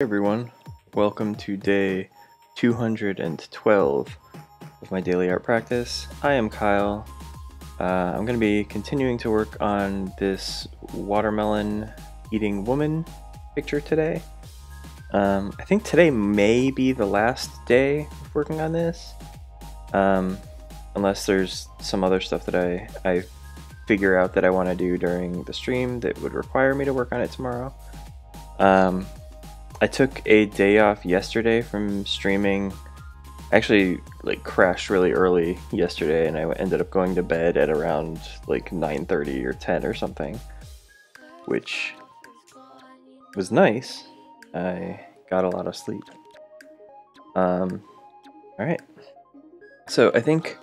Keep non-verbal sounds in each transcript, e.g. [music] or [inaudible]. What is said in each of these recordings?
Hey everyone, welcome to day 212 of my daily art practice. I am Kyle. Uh, I'm going to be continuing to work on this watermelon eating woman picture today. Um, I think today may be the last day of working on this, um, unless there's some other stuff that I, I figure out that I want to do during the stream that would require me to work on it tomorrow. Um, I took a day off yesterday from streaming. Actually, like crashed really early yesterday, and I ended up going to bed at around like 9:30 or 10 or something, which was nice. I got a lot of sleep. Um, all right. So I think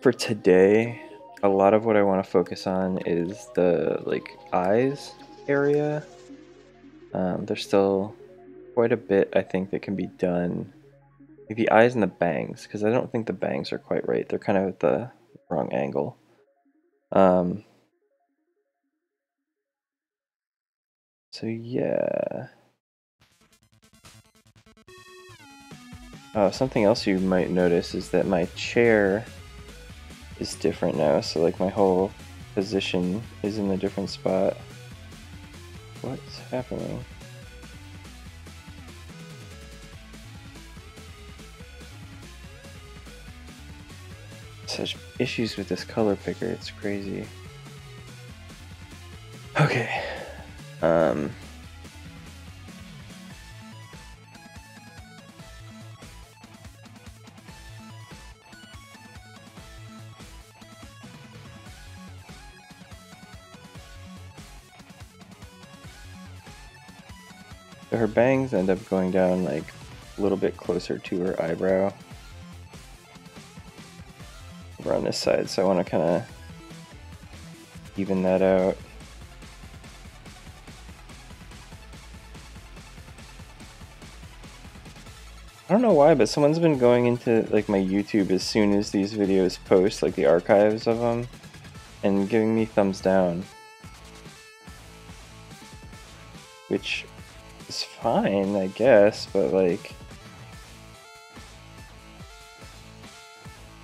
for today, a lot of what I want to focus on is the like eyes area um, there's still quite a bit, I think, that can be done. The eyes and the bangs, because I don't think the bangs are quite right. They're kind of at the wrong angle. Um, so yeah. Oh, something else you might notice is that my chair is different now. So like my whole position is in a different spot. What's happening? Such issues with this color picker, it's crazy. Okay. Um Her bangs end up going down like a little bit closer to her eyebrow. Over on this side, so I want to kind of even that out. I don't know why, but someone's been going into like my YouTube as soon as these videos post, like the archives of them, and giving me thumbs down. Which is fine, I guess, but like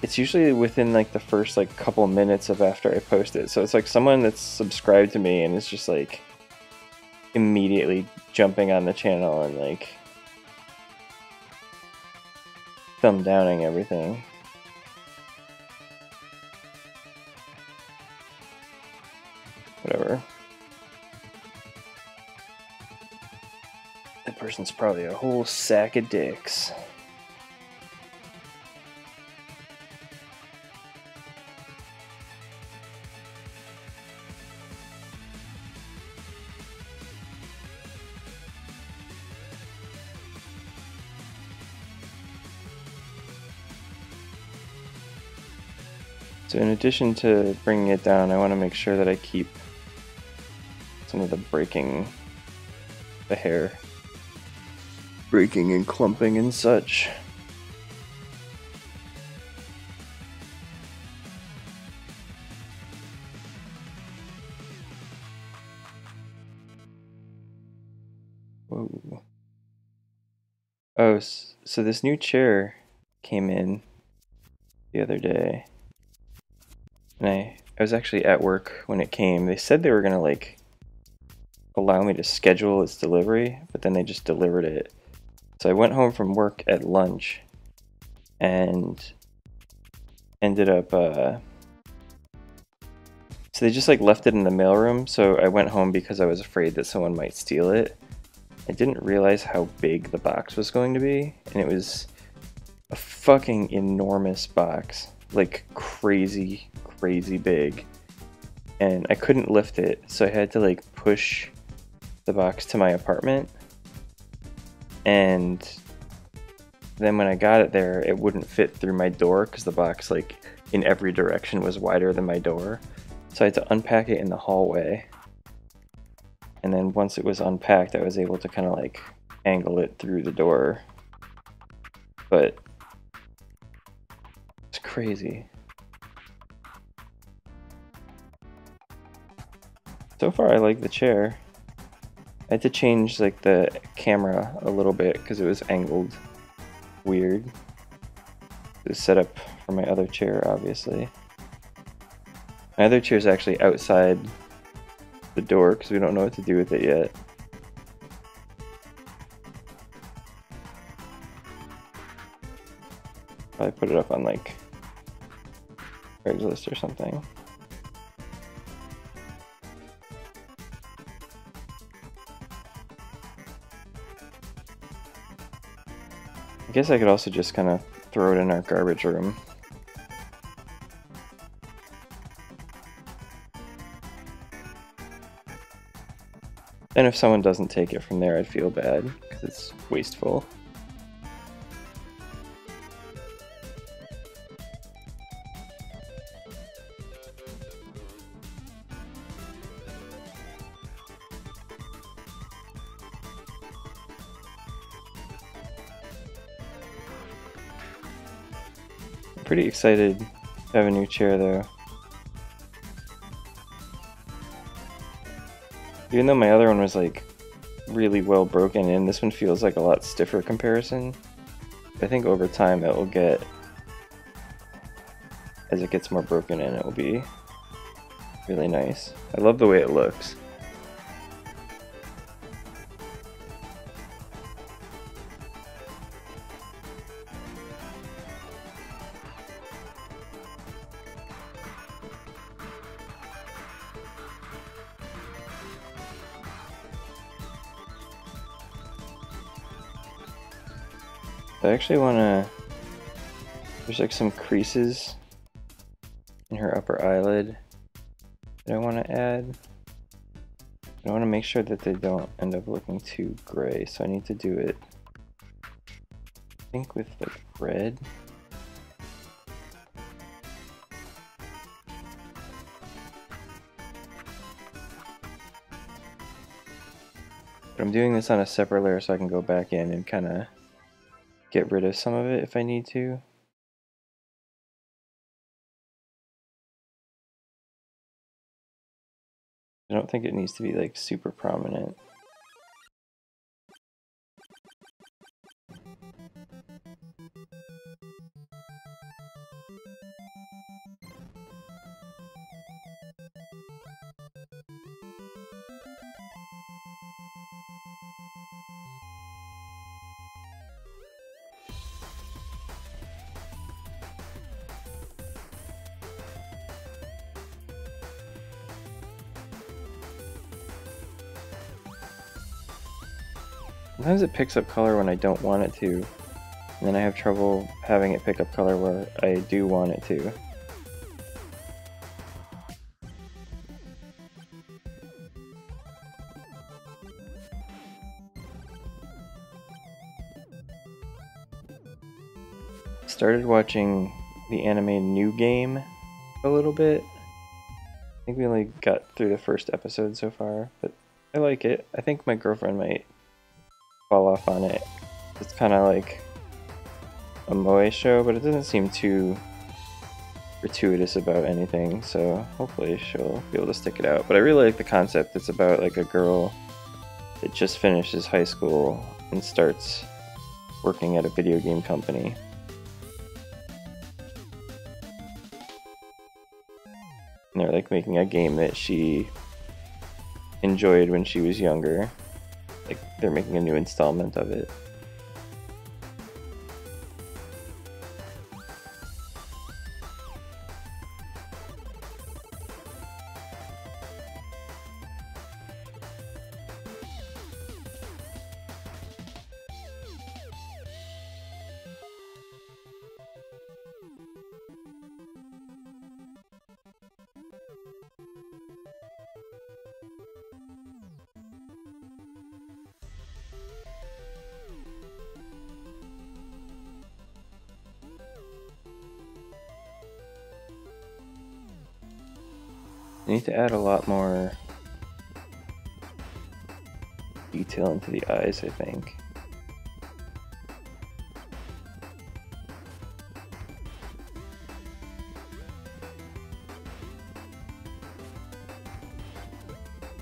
it's usually within like the first like couple minutes of after I post it. So it's like someone that's subscribed to me and is just like immediately jumping on the channel and like thumb downing everything. Person's probably a whole sack of dicks. So in addition to bringing it down, I want to make sure that I keep some of the breaking the hair breaking and clumping and such. Whoa. Oh, so this new chair came in the other day. And I, I was actually at work when it came. They said they were going to like allow me to schedule its delivery, but then they just delivered it so I went home from work at lunch and ended up uh, so they just like left it in the mailroom so I went home because I was afraid that someone might steal it. I didn't realize how big the box was going to be and it was a fucking enormous box like crazy crazy big. And I couldn't lift it so I had to like push the box to my apartment and then when I got it there, it wouldn't fit through my door because the box, like, in every direction was wider than my door. So I had to unpack it in the hallway. And then once it was unpacked, I was able to kind of like angle it through the door. But it's crazy. So far, I like the chair. I had to change like the camera a little bit because it was angled weird. It was set up for my other chair, obviously. My other chair is actually outside the door because we don't know what to do with it yet. Probably put it up on like Craigslist or something. Guess I could also just kind of throw it in our garbage room. And if someone doesn't take it from there, I'd feel bad because it's wasteful. Pretty excited to have a new chair though. Even though my other one was like really well broken in, this one feels like a lot stiffer comparison. I think over time it will get, as it gets more broken in, it will be really nice. I love the way it looks. I actually want to... There's like some creases in her upper eyelid that I want to add. I want to make sure that they don't end up looking too gray, so I need to do it, I think with like red. But I'm doing this on a separate layer so I can go back in and kind of get rid of some of it if I need to. I don't think it needs to be like super prominent. Sometimes it picks up color when I don't want it to, and then I have trouble having it pick up color where I do want it to. Started watching the anime New Game a little bit. I think we only got through the first episode so far, but I like it. I think my girlfriend might fall off on it. It's kind of like a moe show, but it doesn't seem too gratuitous about anything, so hopefully she'll be able to stick it out. But I really like the concept. It's about like a girl that just finishes high school and starts working at a video game company. And they're like making a game that she enjoyed when she was younger like they're making a new installment of it. To add a lot more detail into the eyes, I think.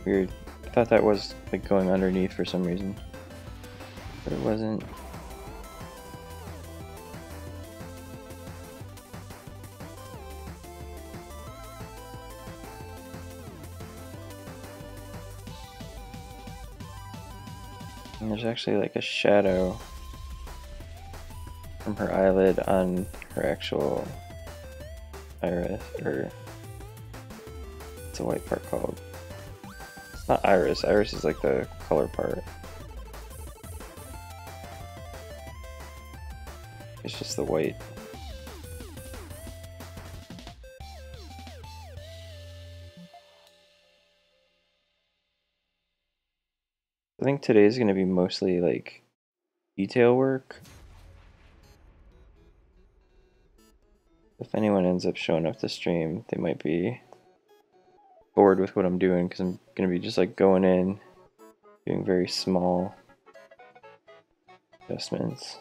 Weird. thought that was like going underneath for some reason. But it wasn't. And there's actually like a shadow from her eyelid on her actual iris, or it's a white part called. It's not iris, iris is like the color part. It's just the white. Today is going to be mostly like detail work. If anyone ends up showing up to stream, they might be bored with what I'm doing because I'm going to be just like going in, doing very small adjustments.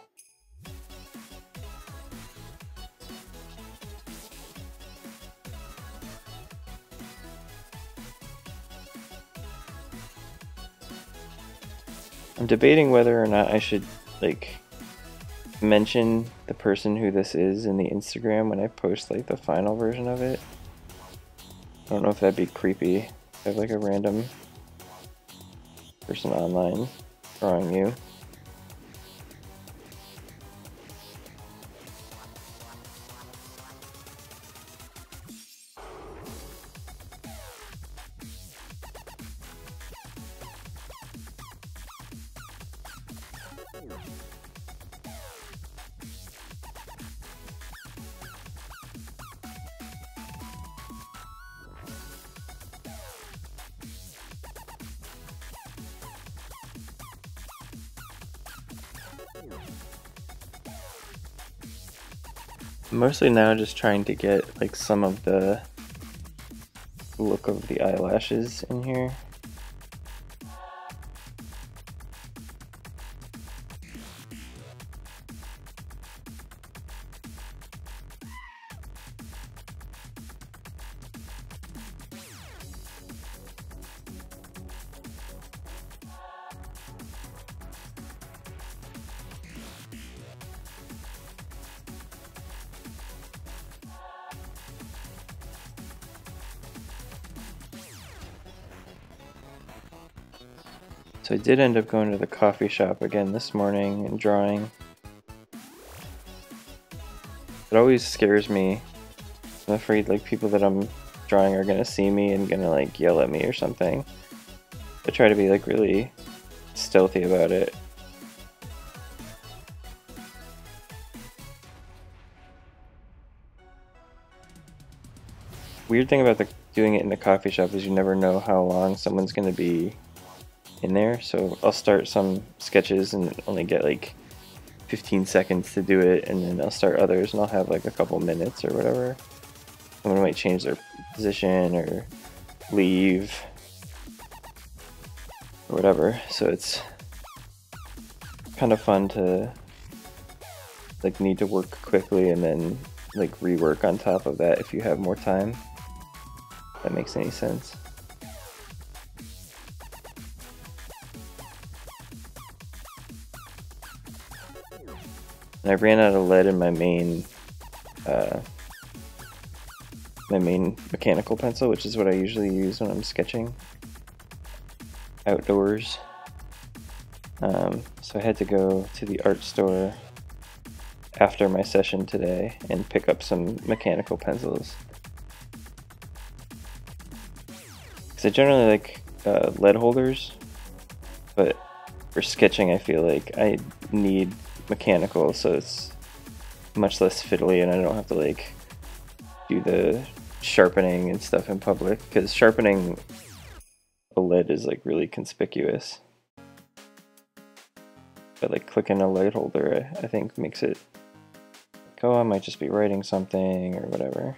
I'm debating whether or not I should like mention the person who this is in the Instagram when I post like the final version of it. I don't know if that'd be creepy. I have like a random person online drawing you. Mostly now just trying to get like some of the look of the eyelashes in here. I did end up going to the coffee shop again this morning and drawing. It always scares me. I'm afraid like people that I'm drawing are gonna see me and gonna like yell at me or something. I try to be like really stealthy about it. Weird thing about the doing it in the coffee shop is you never know how long someone's gonna be in there. So I'll start some sketches and only get like 15 seconds to do it, and then I'll start others and I'll have like a couple minutes or whatever. Someone might change their position or leave or whatever. So it's kind of fun to like need to work quickly and then like rework on top of that if you have more time. If that makes any sense. And I ran out of lead in my main uh, my main mechanical pencil, which is what I usually use when I'm sketching outdoors. Um, so I had to go to the art store after my session today and pick up some mechanical pencils. Because I generally like uh, lead holders, but for sketching I feel like I need mechanical, so it's much less fiddly, and I don't have to like do the sharpening and stuff in public because sharpening a lid is like really conspicuous. But like clicking a light holder, I, I think makes it like, oh, I might just be writing something or whatever.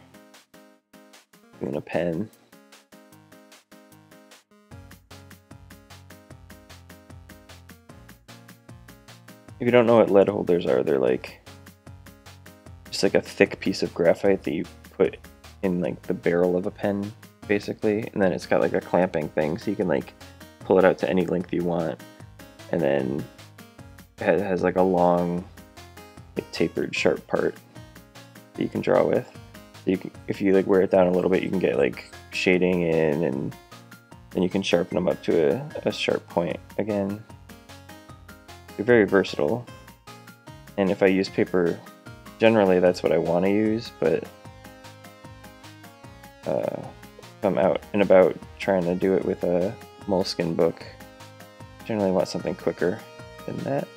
Even a pen. If you don't know what lead holders are, they're like just like a thick piece of graphite that you put in like the barrel of a pen basically and then it's got like a clamping thing so you can like pull it out to any length you want, and then it has like a long, like, tapered, sharp part that you can draw with. You can, if you like wear it down a little bit, you can get like shading in, and then you can sharpen them up to a, a sharp point again. They're very versatile. And if I use paper, generally that's what I want to use, but uh, if I'm out and about trying to do it with a Moleskine book, generally want something quicker than that.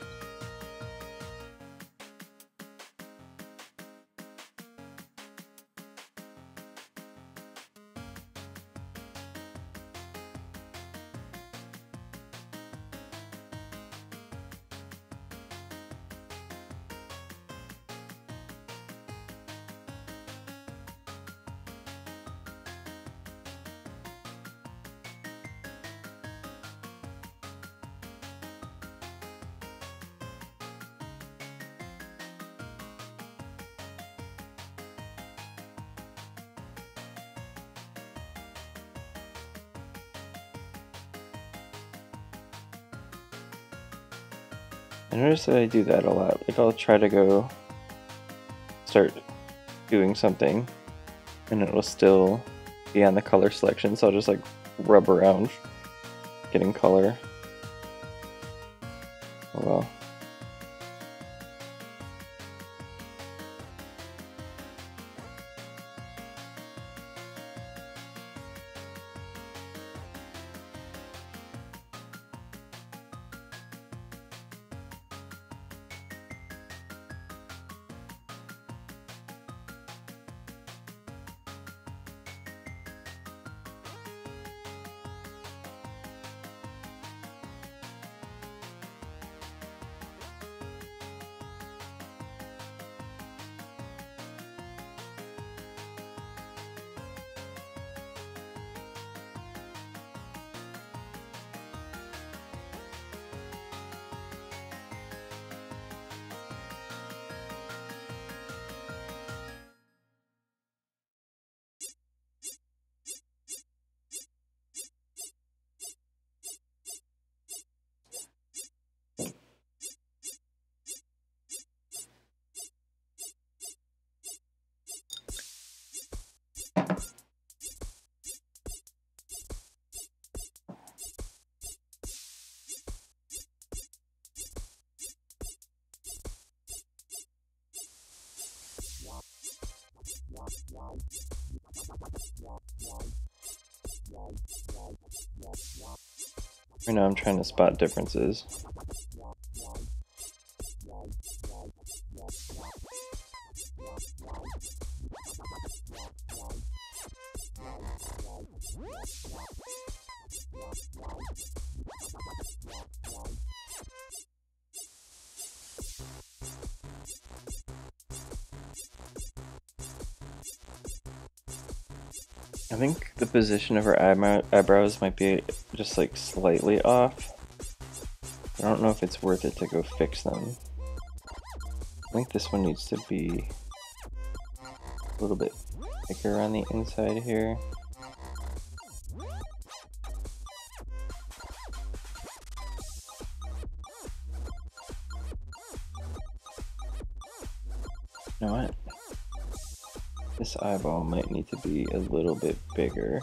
Do that a lot. Like I'll try to go start doing something and it will still be on the color selection, so I'll just like rub around getting color. Right now I'm trying to spot differences. I think the position of her eyebrows might be just like slightly off. I don't know if it's worth it to go fix them. I think this one needs to be a little bit thicker on the inside here. You know what? This eyeball might need to be a little bit bigger.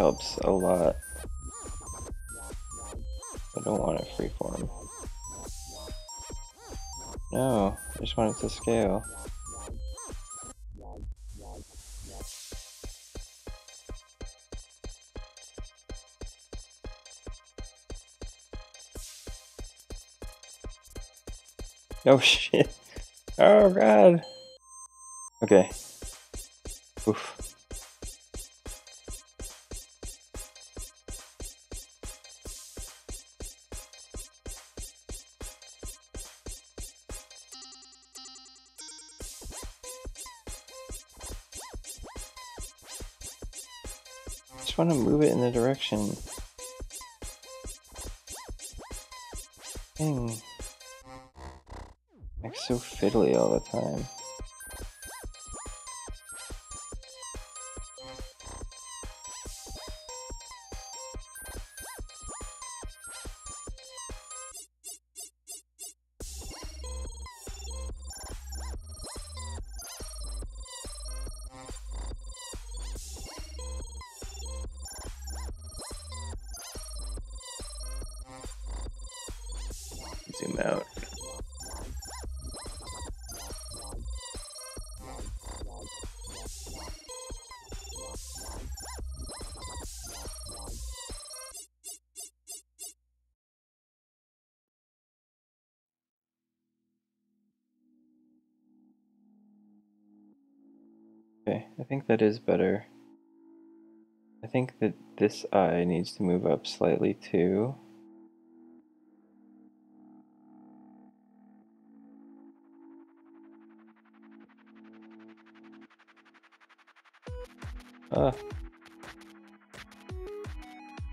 Helps a lot. I don't want it freeform. No, I just want it to scale. Oh [laughs] shit. Oh god. Okay. Direction. Dang. Acts so fiddly all the time. Is better. I think that this eye needs to move up slightly too. Ah.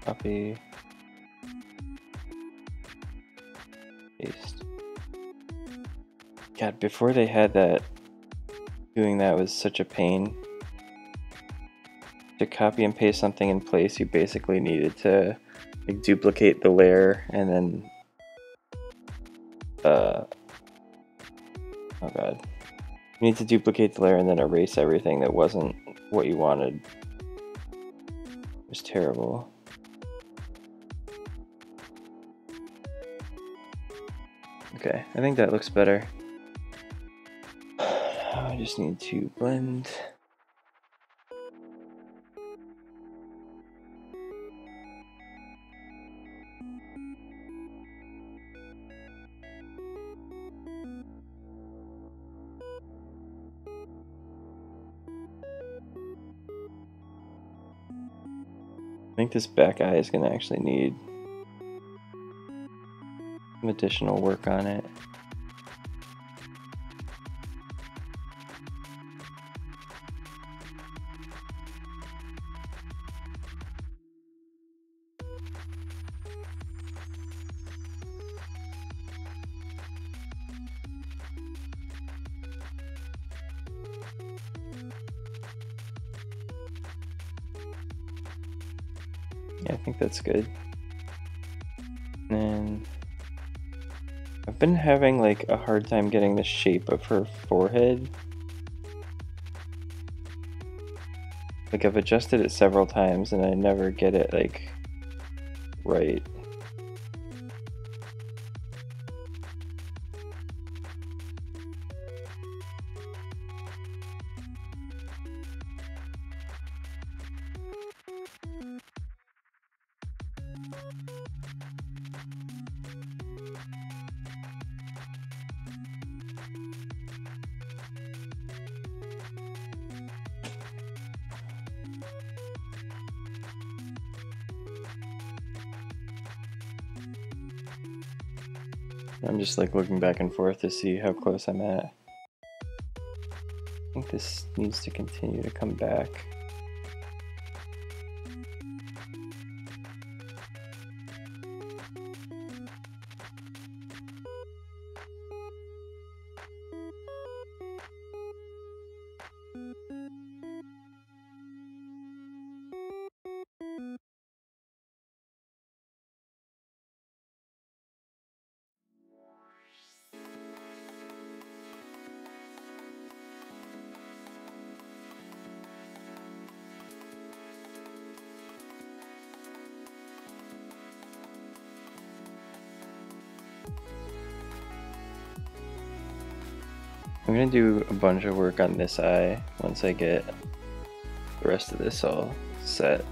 Copy. Paste. God, before they had that, doing that was such a pain. To copy and paste something in place, you basically needed to like, duplicate the layer and then uh, oh god. You need to duplicate the layer and then erase everything that wasn't what you wanted. It was terrible. Okay, I think that looks better. [sighs] I just need to blend. Think this back eye is going to actually need some additional work on it. Good. And I've been having like a hard time getting the shape of her forehead. Like I've adjusted it several times and I never get it like right. Like looking back and forth to see how close I'm at. I think this needs to continue to come back. Gonna do a bunch of work on this eye once I get the rest of this all set.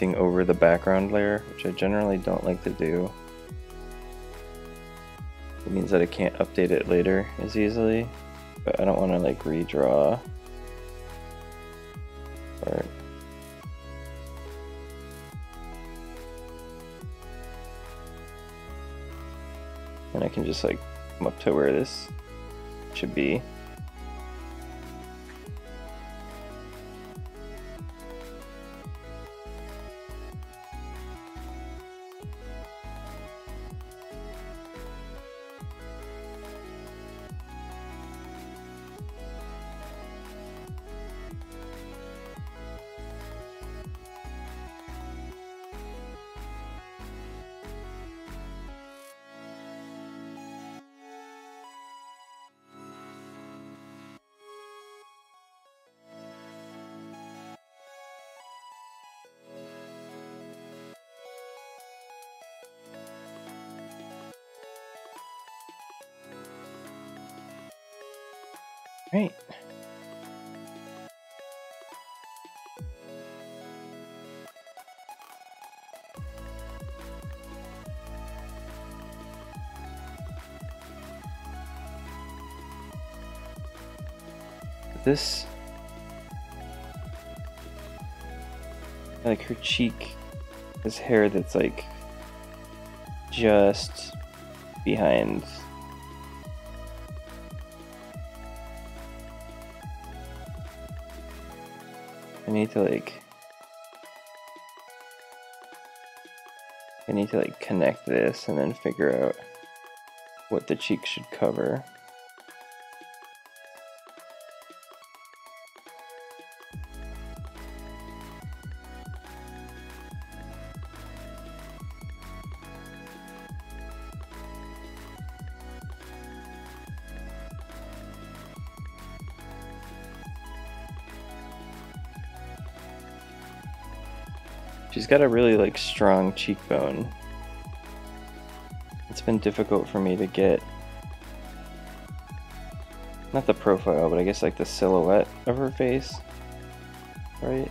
Painting over the background layer, which I generally don't like to do. it means that I can't update it later as easily. But I don't want to like redraw part. And I can just like come up to where this should be. This like her cheek has hair that's like just behind I need to like I need to like connect this and then figure out what the cheek should cover. Got a really like strong cheekbone. It's been difficult for me to get not the profile, but I guess like the silhouette of her face, right?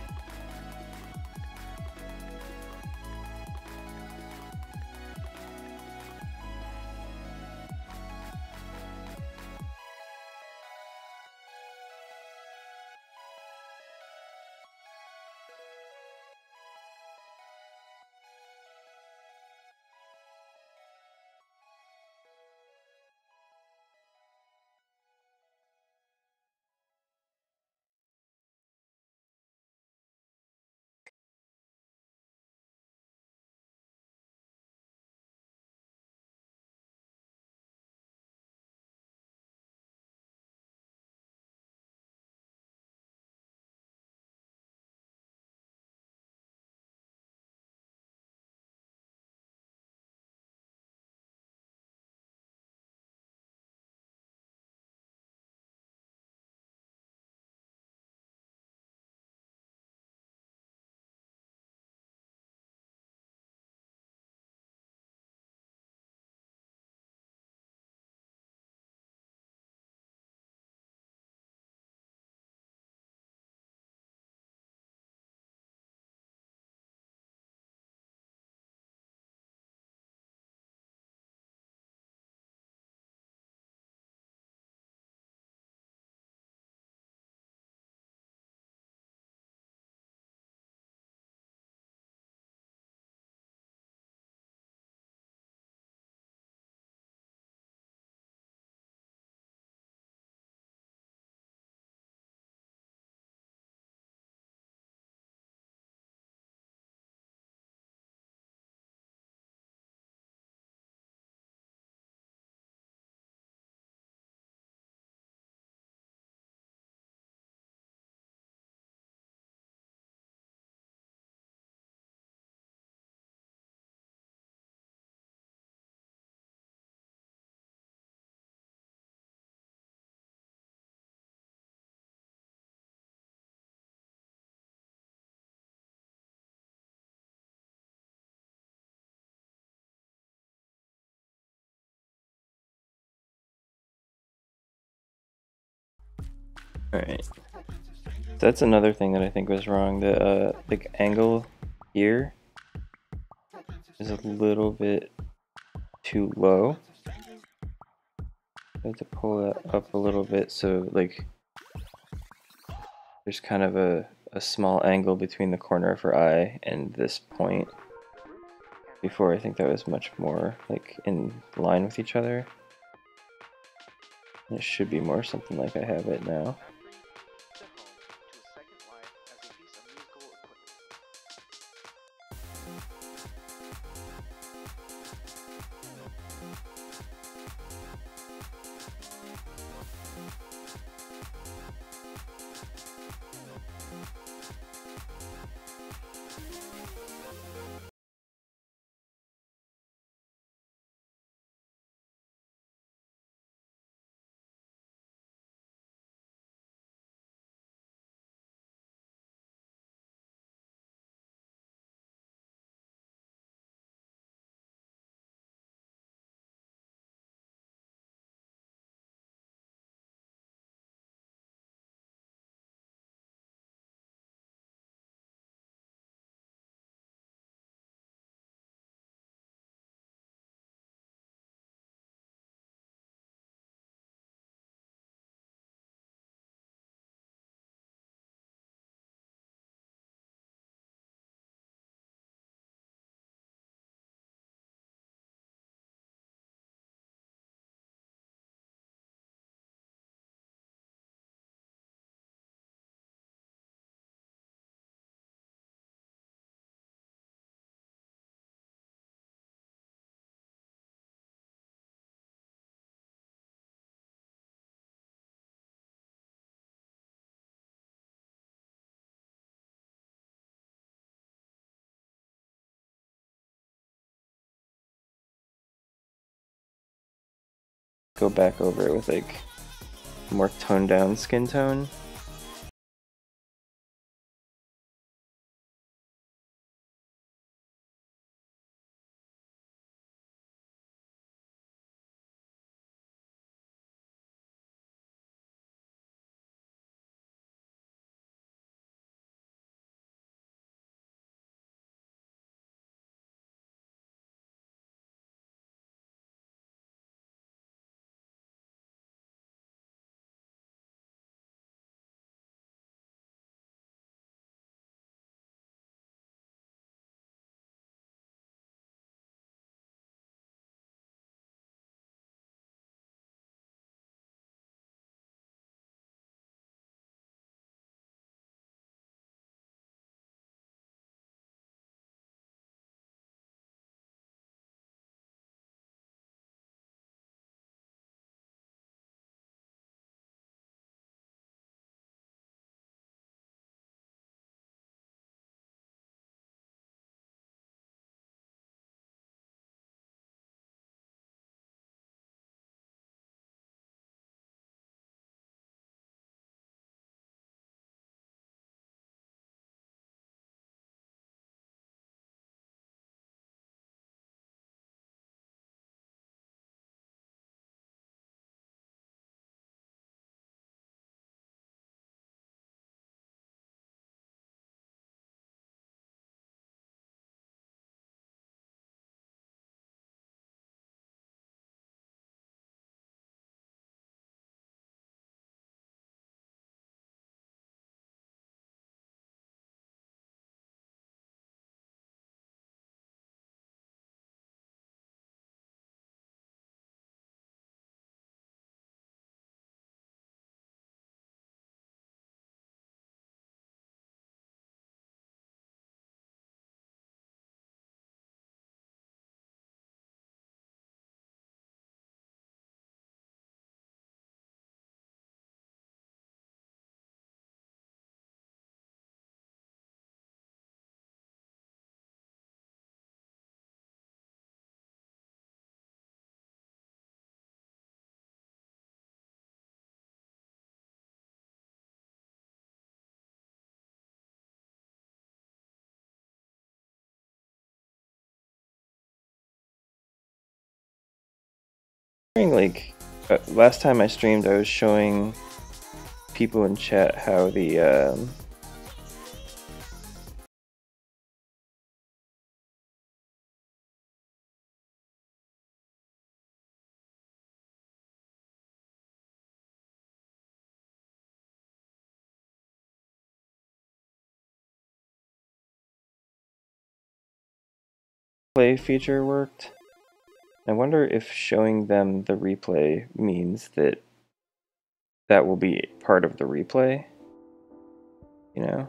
Alright. That's another thing that I think was wrong. The uh, angle here is a little bit too low. I have to pull that up a little bit so like there's kind of a, a small angle between the corner of her eye and this point. Before I think that was much more like in line with each other. It should be more something like I have it now. Go back over it with like more toned down skin tone. like uh, last time I streamed, I was showing people in chat how the um, play feature worked. I wonder if showing them the replay means that that will be part of the replay. You know?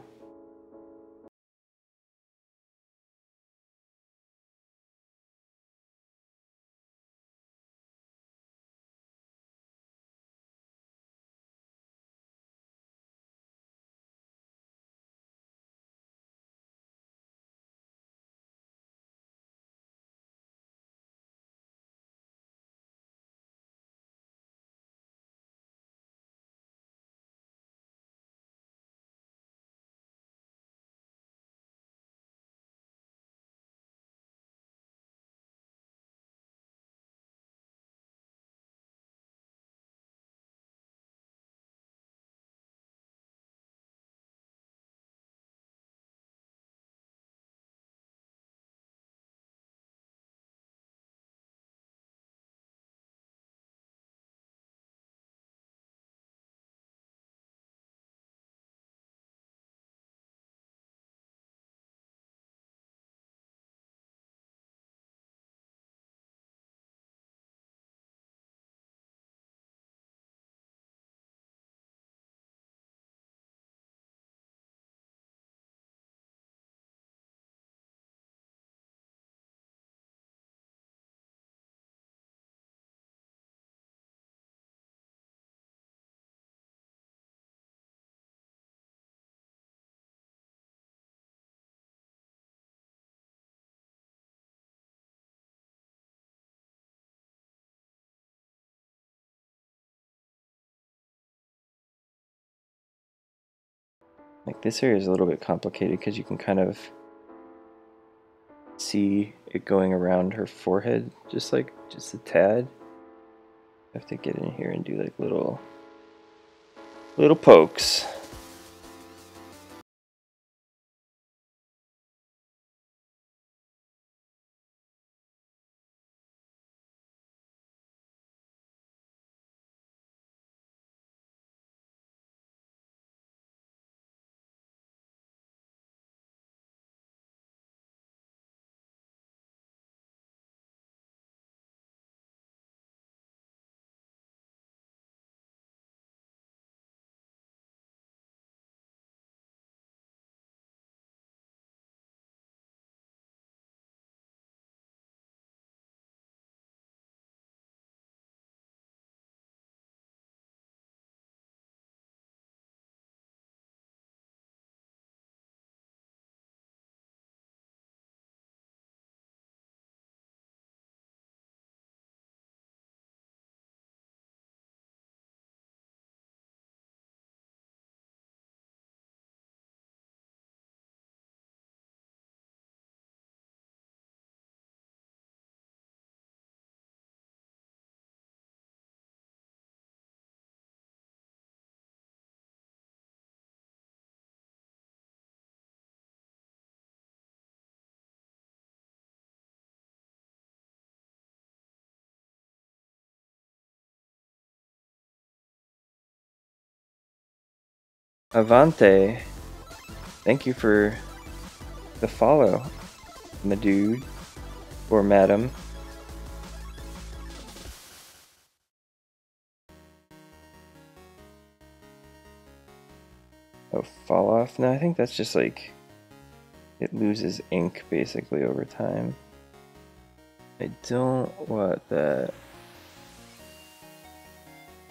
Like this area is a little bit complicated because you can kind of see it going around her forehead just like just a tad. I have to get in here and do like little little pokes. Avante, thank you for the follow, my dude or madam. Oh, fall off? No, I think that's just like it loses ink basically over time. I don't want that.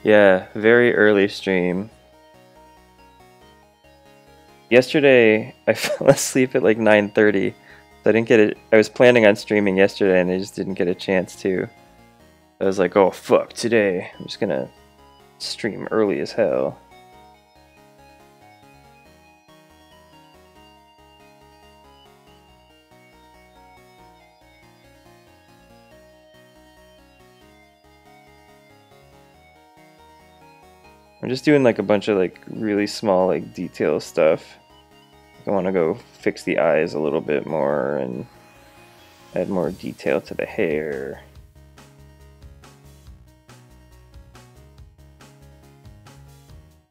Yeah, very early stream. Yesterday, I [laughs] fell asleep at like 9.30. So I didn't get it. I was planning on streaming yesterday and I just didn't get a chance to. I was like, oh fuck, today I'm just gonna stream early as hell. I'm just doing like a bunch of like really small like detail stuff. I want to go fix the eyes a little bit more and add more detail to the hair.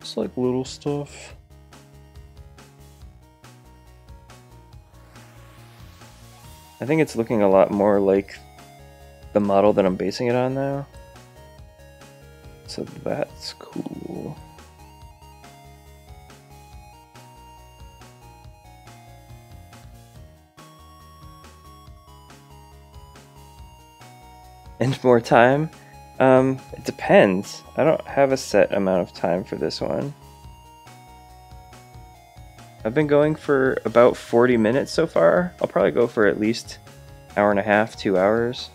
Just like little stuff. I think it's looking a lot more like the model that I'm basing it on now. So that's cool. And more time? Um, it depends. I don't have a set amount of time for this one. I've been going for about 40 minutes so far. I'll probably go for at least hour and a half, two hours.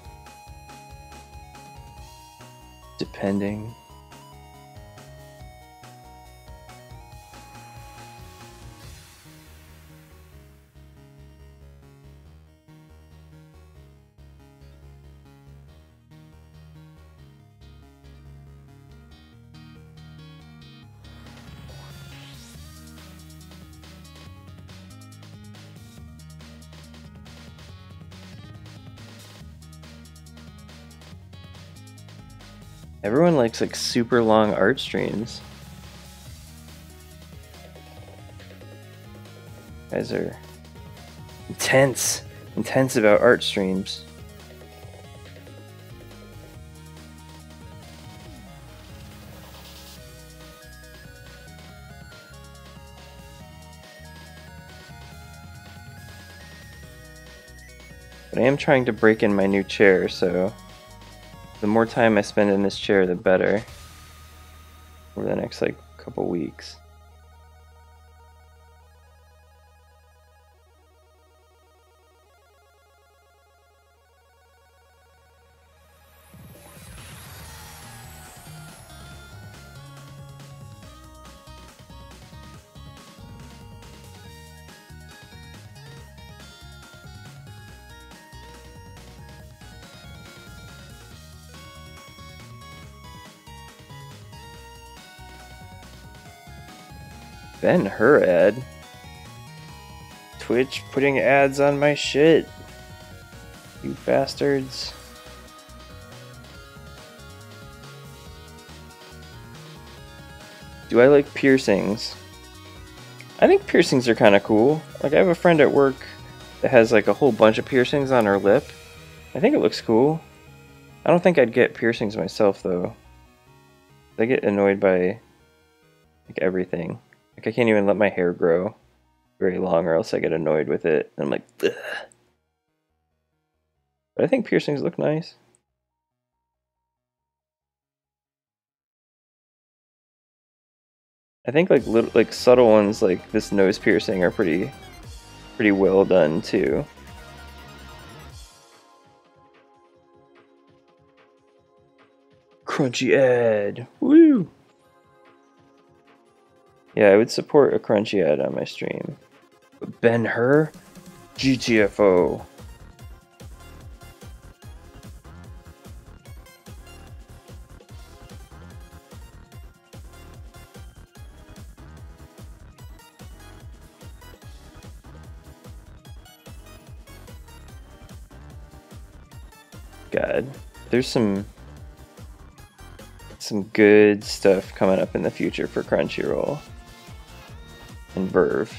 Depending. Likes like super long art streams. guys are intense, intense about art streams. But I am trying to break in my new chair, so the more time I spend in this chair, the better. Over the next like couple weeks. Ben Hur ad. Twitch putting ads on my shit. You bastards. Do I like piercings? I think piercings are kind of cool. Like, I have a friend at work that has like a whole bunch of piercings on her lip. I think it looks cool. I don't think I'd get piercings myself though. I get annoyed by like everything. Like I can't even let my hair grow very long or else I get annoyed with it. And I'm like, Ugh. But I think piercings look nice. I think like little like subtle ones like this nose piercing are pretty pretty well done too. Crunchy Ed. Woo! Yeah, I would support a crunchy ad on my stream. Ben Hur? GTFO. God, there's some some good stuff coming up in the future for Crunchyroll and VRV.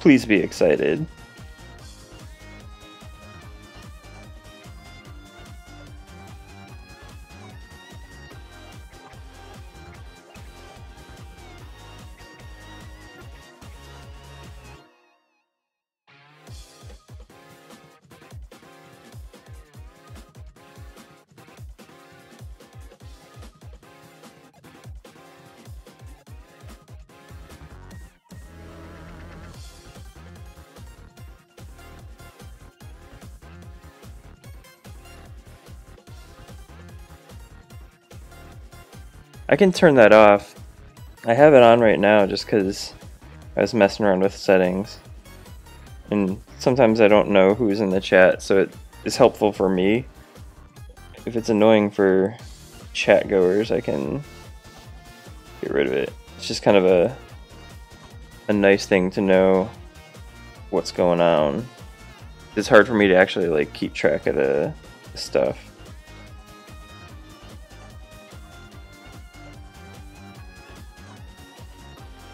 Please be excited. I can turn that off. I have it on right now just because I was messing around with settings. And sometimes I don't know who's in the chat, so it is helpful for me. If it's annoying for chat goers, I can get rid of it. It's just kind of a a nice thing to know what's going on. It's hard for me to actually like keep track of the, the stuff.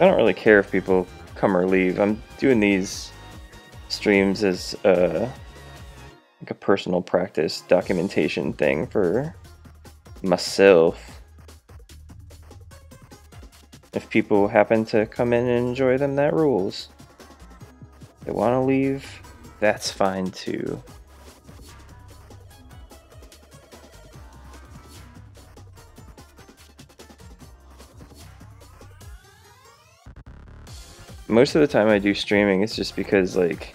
I don't really care if people come or leave. I'm doing these streams as a, like a personal practice documentation thing for myself. If people happen to come in and enjoy them, that rules. They want to leave, that's fine too. Most of the time I do streaming, it's just because like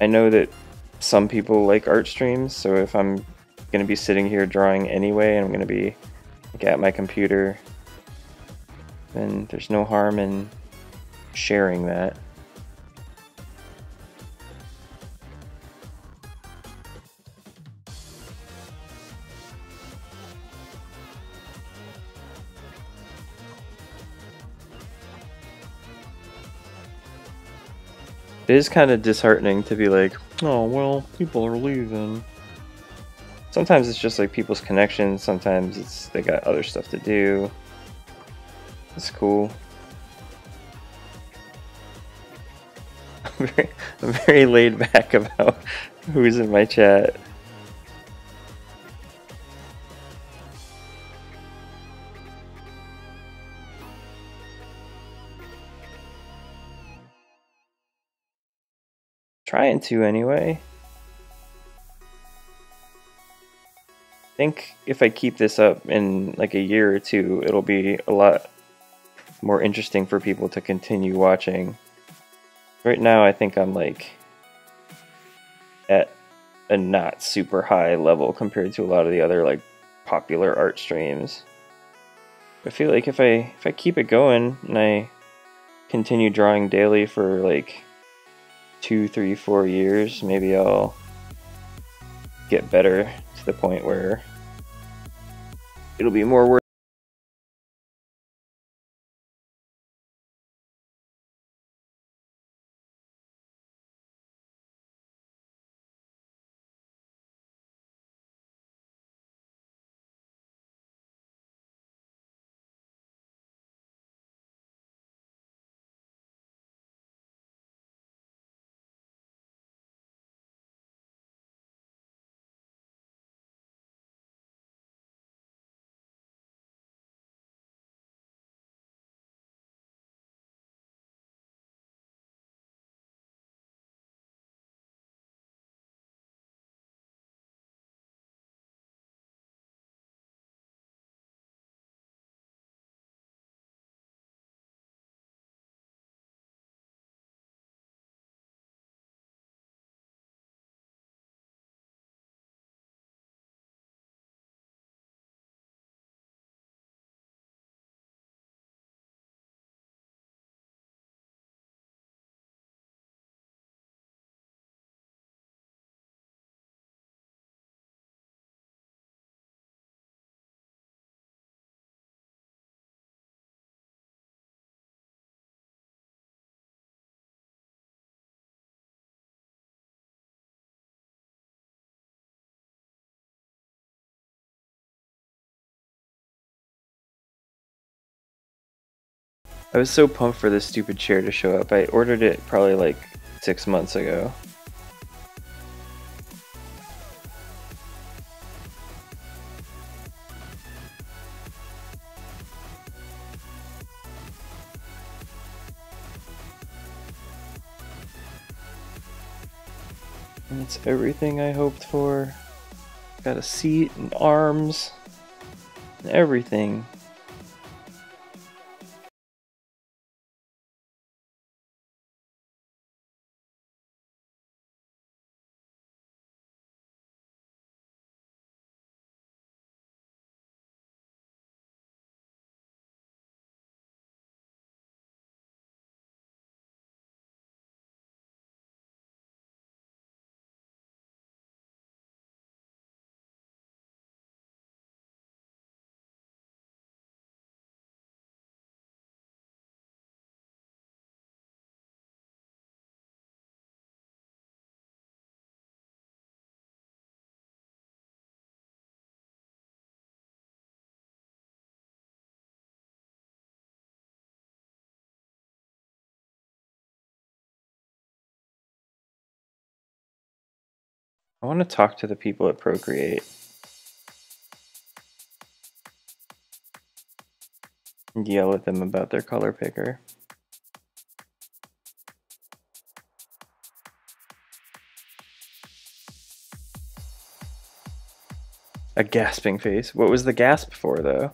I know that some people like art streams, so if I'm to be sitting here drawing anyway and I'm to be like, at my computer then there's no harm in sharing that. It is kind of disheartening to be like, oh, well, people are leaving. Sometimes it's just like people's connections, sometimes it's they got other stuff to do. It's cool. [laughs] I'm very, I'm very laid back about [laughs] who's in my chat. Trying to anyway. I think if I keep this up in like a year or two, it'll be a lot more interesting for people to continue watching. Right now, I think I'm like at a not super high level compared to a lot of the other like popular art streams. I feel like if I if I keep it going and I continue drawing daily for like two, three, four years, maybe I'll get better to the point where it'll be more worth I was so pumped for this stupid chair to show up. I ordered it probably like six months ago. And it's everything I hoped for. Got a seat and arms and everything. I want to talk to the people at Procreate. And yell at them about their color picker. A gasping face. What was the gasp for, though?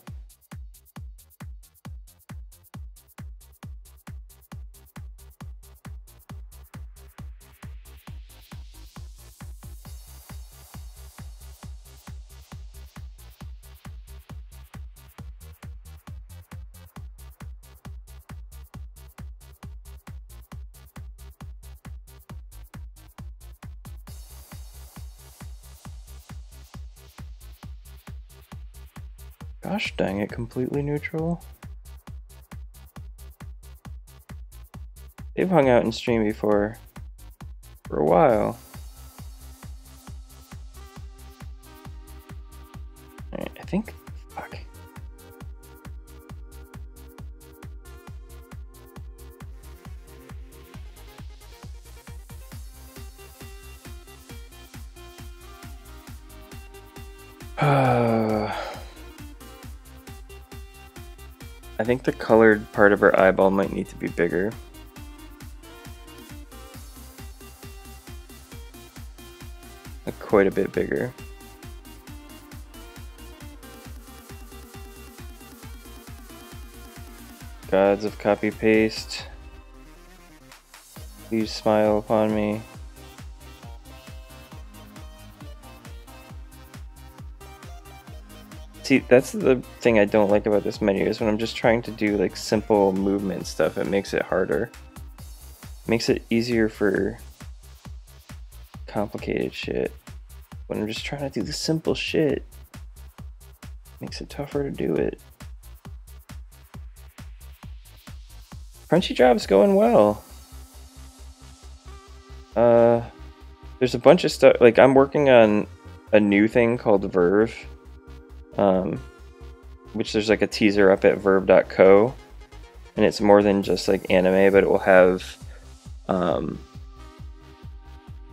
Completely neutral. They've hung out in stream before for a while. Think the colored part of her eyeball might need to be bigger. Quite a bit bigger. Gods of copy paste. Please smile upon me. See, that's the thing I don't like about this menu is when I'm just trying to do like simple movement stuff, it makes it harder. It makes it easier for complicated shit. When I'm just trying to do the simple shit, it makes it tougher to do it. Crunchy Job's going well. Uh, there's a bunch of stuff, like I'm working on a new thing called VRV um, which there's like a teaser up at vrv.co and it's more than just like anime but it will have um,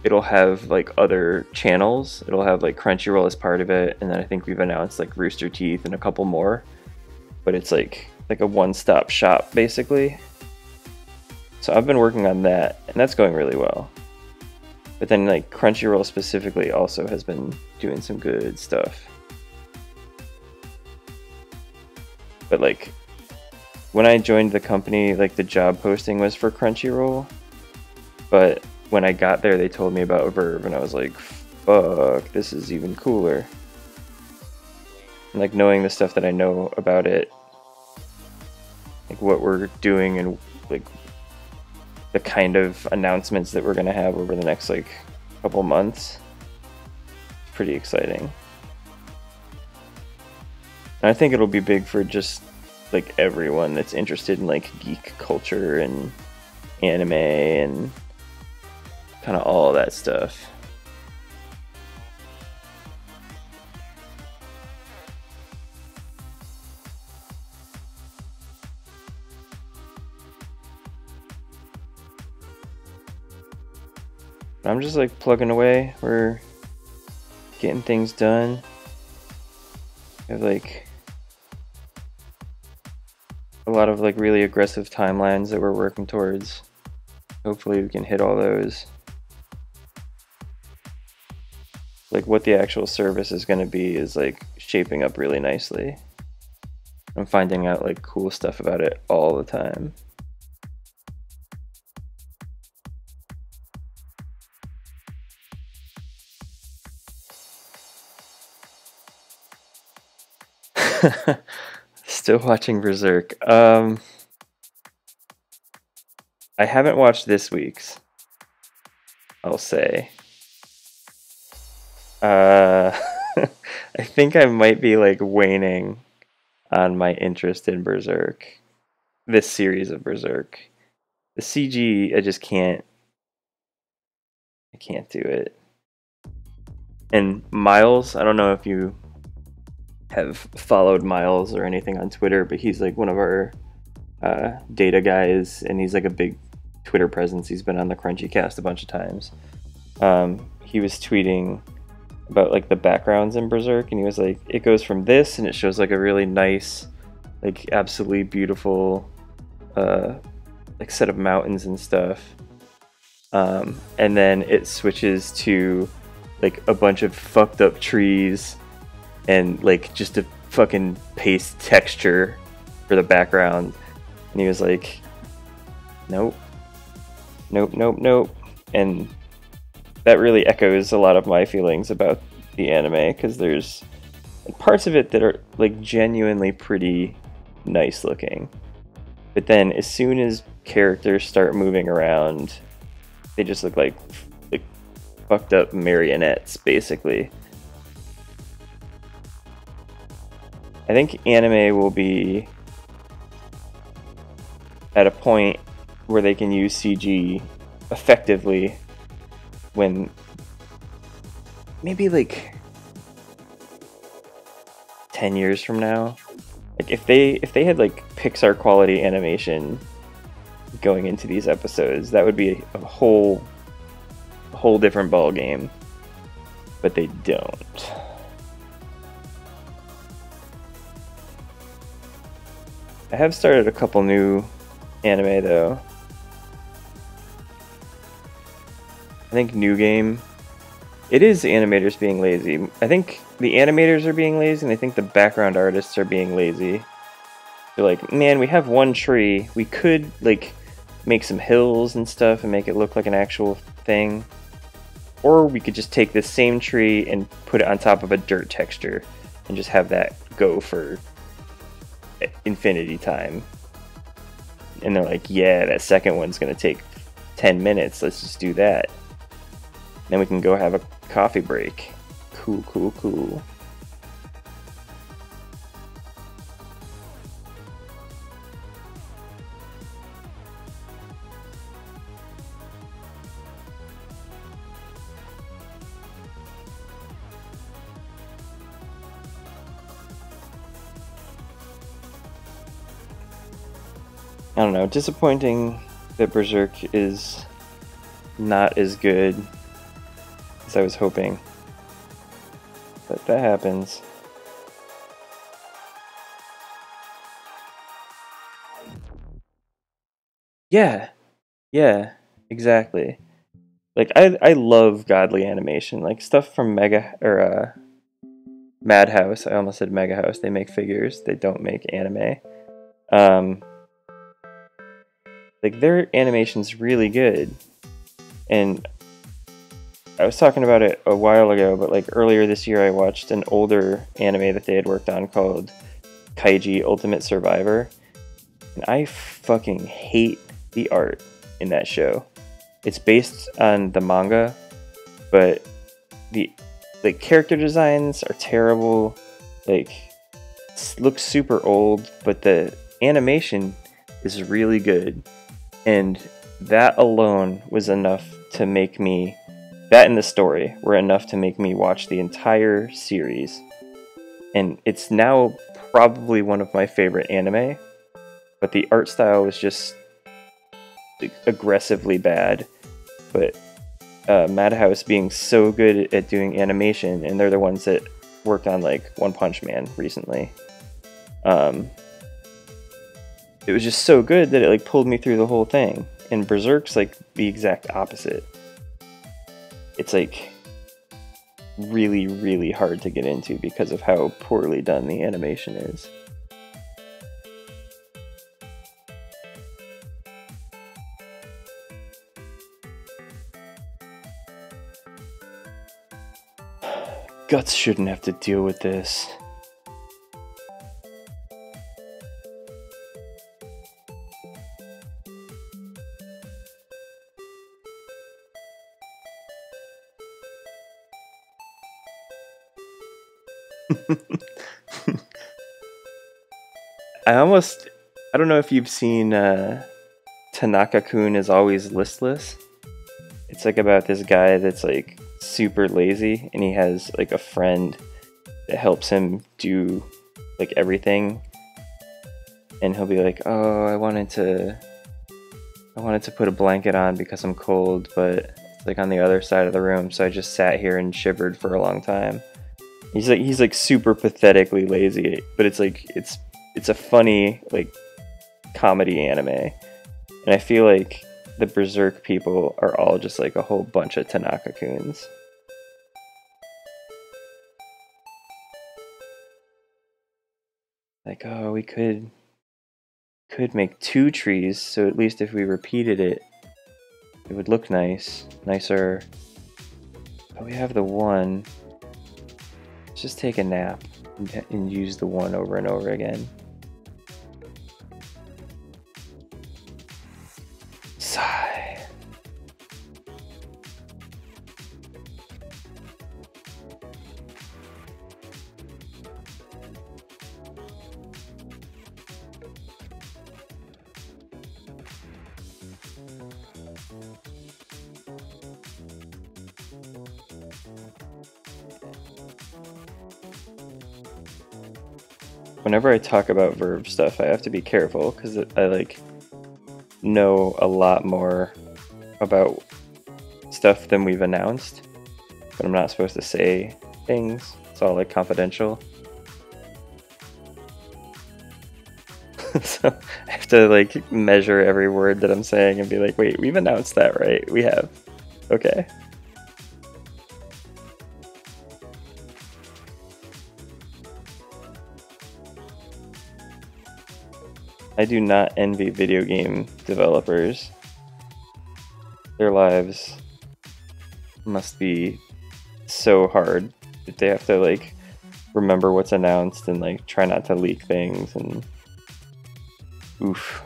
it'll have like other channels. It'll have like crunchyroll as part of it and then i think we've announced like rooster teeth and a couple more. But it's like like a one-stop shop basically. So i've been working on that and that's going really well. But then like crunchyroll specifically also has been doing some good stuff but like when I joined the company, like the job posting was for Crunchyroll, but when I got there, they told me about VRV, and I was like, "Fuck, this is even cooler." And like knowing the stuff that I know about it, like what we're doing, and like the kind of announcements that we're gonna have over the next like couple months, it's pretty exciting. And I think it'll be big for just like everyone that's interested in like geek culture and anime and kind of all that stuff. I'm just like plugging away. We're getting things done. I have like a lot of like really aggressive timelines that we're working towards. Hopefully we can hit all those. Like what the actual service is going to be is like shaping up really nicely. I'm finding out like cool stuff about it all the time. [laughs] Still watching Berserk. Um, I haven't watched this week's. I'll say. Uh, [laughs] I think I might be like waning on my interest in Berserk. This series of Berserk. The CG, I just can't. I can't do it. And Miles, I don't know if you have followed Miles or anything on Twitter, but he's like one of our uh, data guys, and he's like a big Twitter presence. He's been on the Crunchy Cast a bunch of times. Um, he was tweeting about like the backgrounds in Berserk, and he was like, it goes from this, and it shows like a really nice, like absolutely beautiful, uh, like set of mountains and stuff, um, and then it switches to like a bunch of fucked up trees, and like just a fucking paste texture for the background, and he was like, nope, nope, nope, nope, and that really echoes a lot of my feelings about the anime because there's parts of it that are like genuinely pretty nice looking. But then as soon as characters start moving around, they just look like like fucked up marionettes basically. I think anime will be at a point where they can use CG effectively when maybe like 10 years from now. Like if they if they had like pixar quality animation going into these episodes that would be a whole whole different ball game but they don't i have started a couple new anime though I think New Game. It is animators being lazy. I think the animators are being lazy, and I think the background artists are being lazy. They're like, man, we have one tree. We could like make some hills and stuff and make it look like an actual thing. Or we could just take this same tree and put it on top of a dirt texture and just have that go for infinity time. And they're like, yeah, that second one's going to take 10 minutes. Let's just do that. Then we can go have a coffee break. Cool, cool, cool. I don't know, disappointing that Berserk is not as good as I was hoping. But that happens. Yeah. Yeah, exactly. Like I I love godly animation. Like stuff from Mega or uh Madhouse. I almost said Mega House. They make figures. They don't make anime. Um like their animation's really good. And I was talking about it a while ago, but like earlier this year, I watched an older anime that they had worked on called Kaiji Ultimate Survivor, and I fucking hate the art in that show. It's based on the manga, but the the character designs are terrible. Like looks super old, but the animation is really good, and that alone was enough to make me that and the story were enough to make me watch the entire series. And it's now probably one of my favorite anime, but the art style was just aggressively bad. But uh, Madhouse being so good at doing animation, and they're the ones that worked on like One Punch Man recently. Um, it was just so good that it like pulled me through the whole thing. And Berserk's like the exact opposite it's like really, really hard to get into because of how poorly done the animation is. [sighs] Guts shouldn't have to deal with this. Almost I don't know if you've seen uh, Tanaka Kun is always listless. It's like about this guy that's like super lazy and he has like a friend that helps him do like everything. And he'll be like, "Oh, I wanted to I wanted to put a blanket on because I'm cold, but like on the other side of the room, so I just sat here and shivered for a long time. He's like he's like super pathetically lazy, but it's like it's it's a funny like comedy anime. And I feel like the Berserk people are all just like a whole bunch of Tanaka Kuns. Like, oh, we could could make two trees, so at least if we repeated it, it would look nice, nicer. But we have the one. Let's just take a nap and, use the one over and over again. Whenever I talk about verb stuff, I have to be careful because I like know a lot more about stuff than we've announced, but I'm not supposed to say things. It's all like confidential. [laughs] so I have to like measure every word that I'm saying and be like, wait, we've announced that, right? We have. Okay. I do not envy video game developers. Their lives must be so hard that they have to like remember what's announced and like try not to leak things and oof.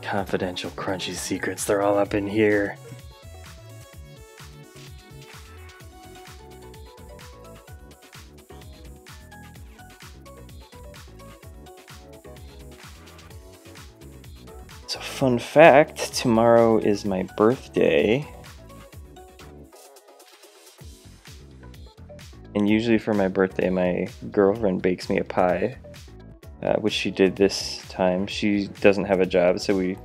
Confidential crunchy secrets, they're all up in here. Fun fact tomorrow is my birthday. And usually for my birthday, my girlfriend bakes me a pie, uh, which she did this time. She doesn't have a job, so we,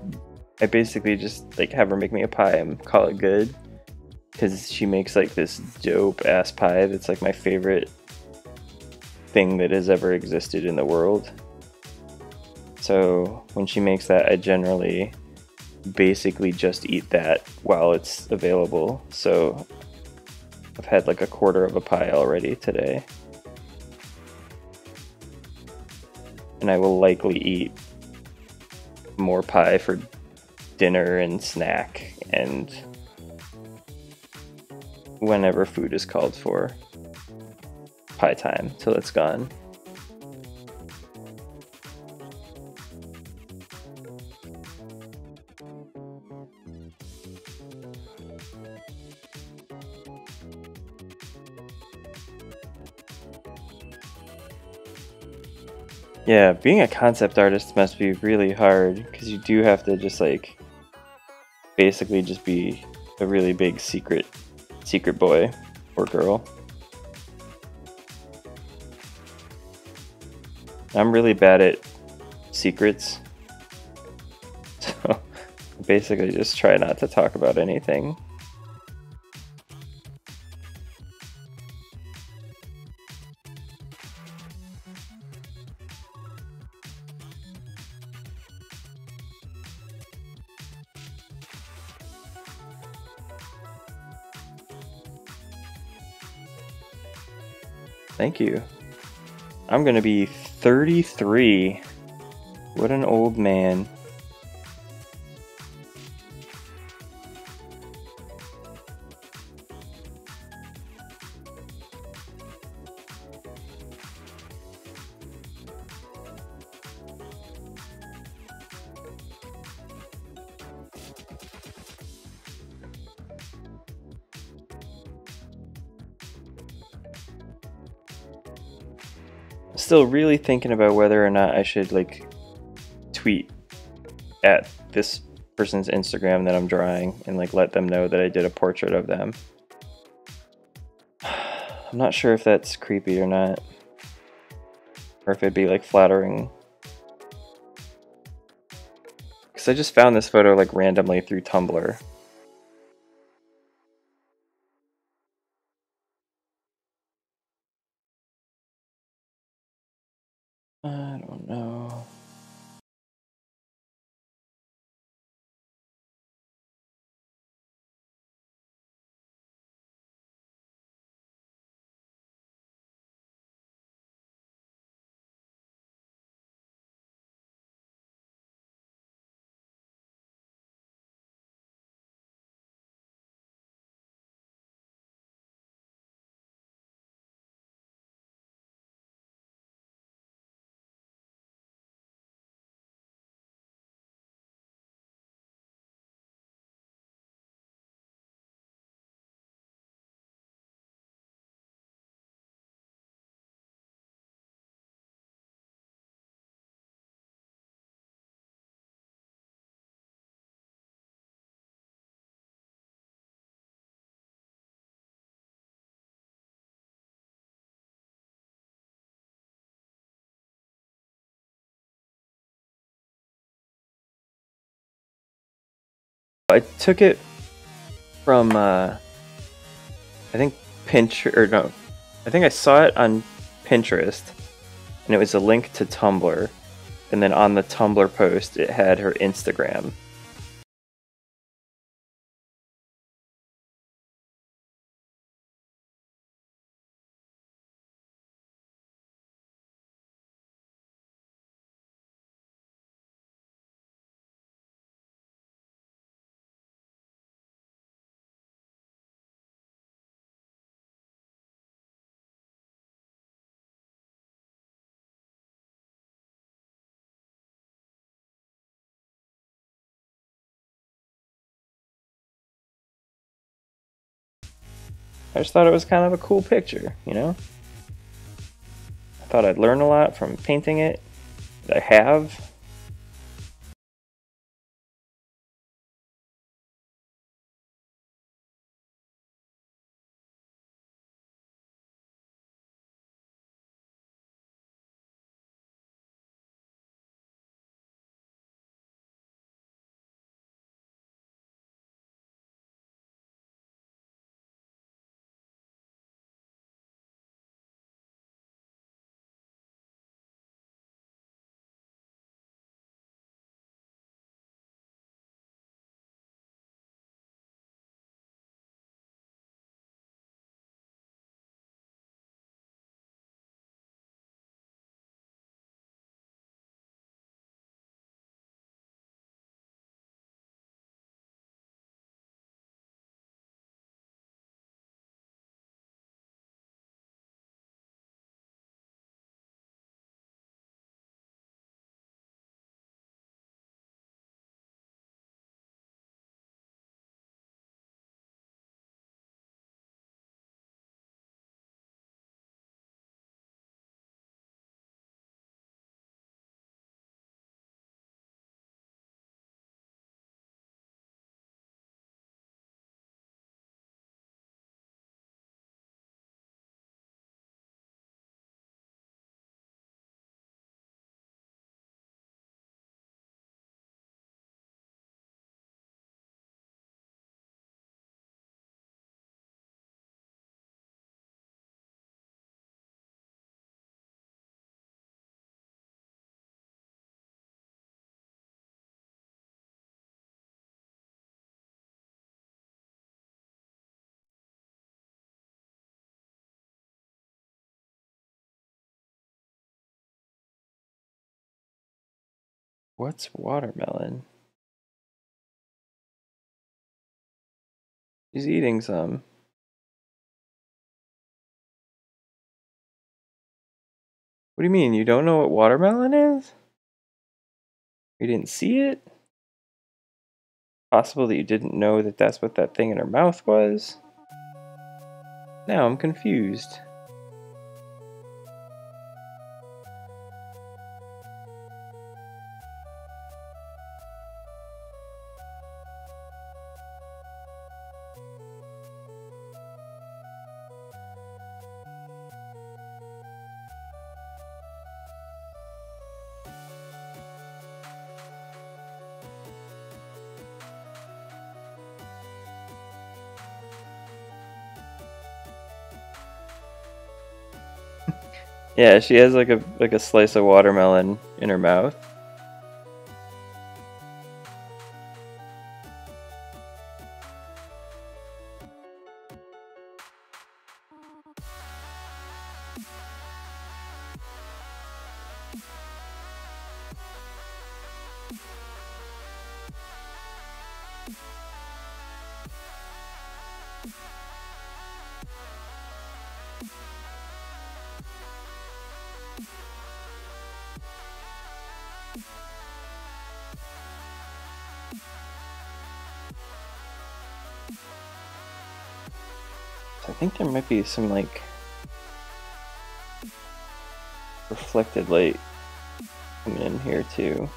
I basically just like have her make me a pie and call it good, because she makes like this dope ass pie that's like my favorite thing that has ever existed in the world. So when she makes that, I generally basically just eat that while it's available. So I've had like a quarter of a pie already today. And I will likely eat more pie for dinner and snack and whenever food is called for. Pie time till it's gone. Yeah, being a concept artist must be really hard because you do have to just like basically just be a really big secret secret boy or girl. I'm really bad at secrets. [laughs] So basically just try not to talk about anything. Thank you. I'm gonna be 33. What an old man. Still really thinking about whether or not I should like tweet at this person's Instagram that I'm drawing and like let them know that I did a portrait of them. [sighs] I'm not sure if that's creepy or not. or if it'd be like flattering. Because I just found this photo like randomly through Tumblr. I took it from uh, I think Pinterest or no, I think I saw it on Pinterest, and it was a link to Tumblr, and then on the Tumblr post it had her Instagram. I just thought it was kind of a cool picture, you know? I thought I'd learn a lot from painting it. I have. What's watermelon? He's eating some. What do you mean? You don't know what watermelon is? You didn't see it? Possible that you didn't know that that's what that thing in her mouth was? Now I'm confused. Yeah, she has like a like a slice of watermelon in her mouth. Think there might be some like reflected light coming in here too.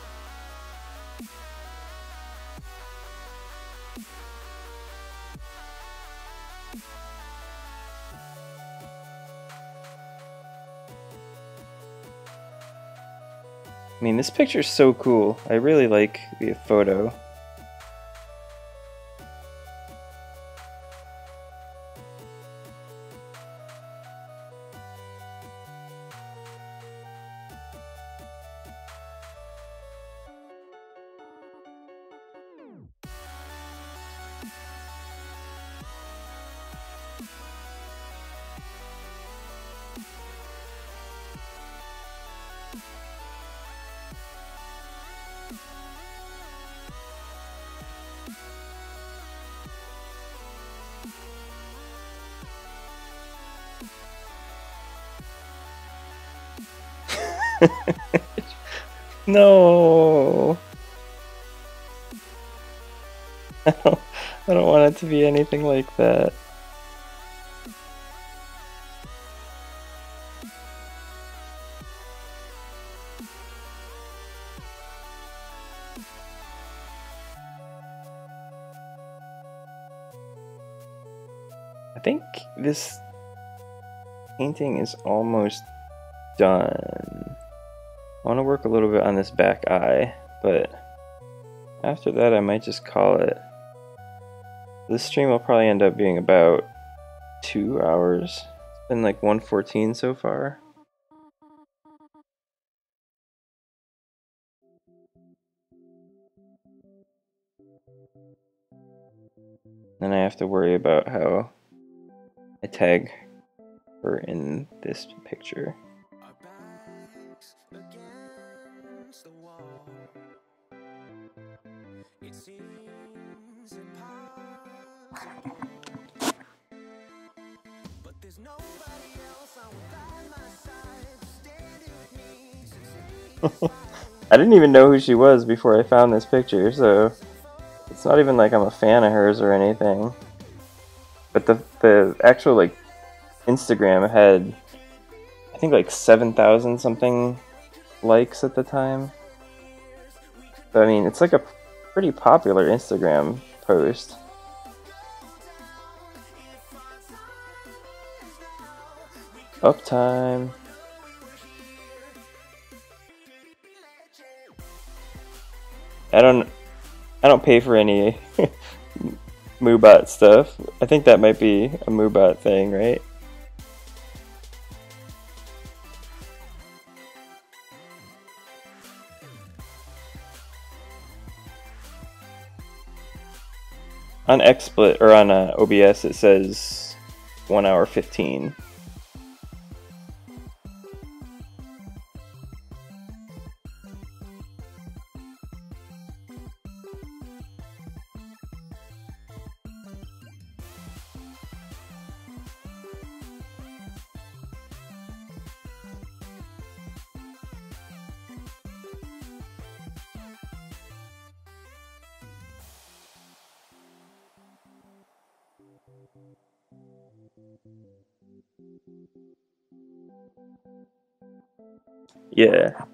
I mean, this picture's so cool. I really like the photo. No. [laughs] I don't, want it to be anything like that. I think this painting is almost done. I want to work a little bit on this back eye, but after that I might just call it. This stream will probably end up being about two hours. It's been like 114 so far. Then I have to worry about how I tag her in this picture. [laughs] I didn't even know who she was before I found this picture, so it's not even like I'm a fan of hers or anything. But the the actual like Instagram had I think like 7,000 something likes at the time. I mean, it's like a pretty popular Instagram post. Uptime. I don't I don't pay for any [laughs] Moobot stuff. I think that might be a Moobot thing, right? On XSplit or on uh, OBS it says 1 hour 15. Yeah.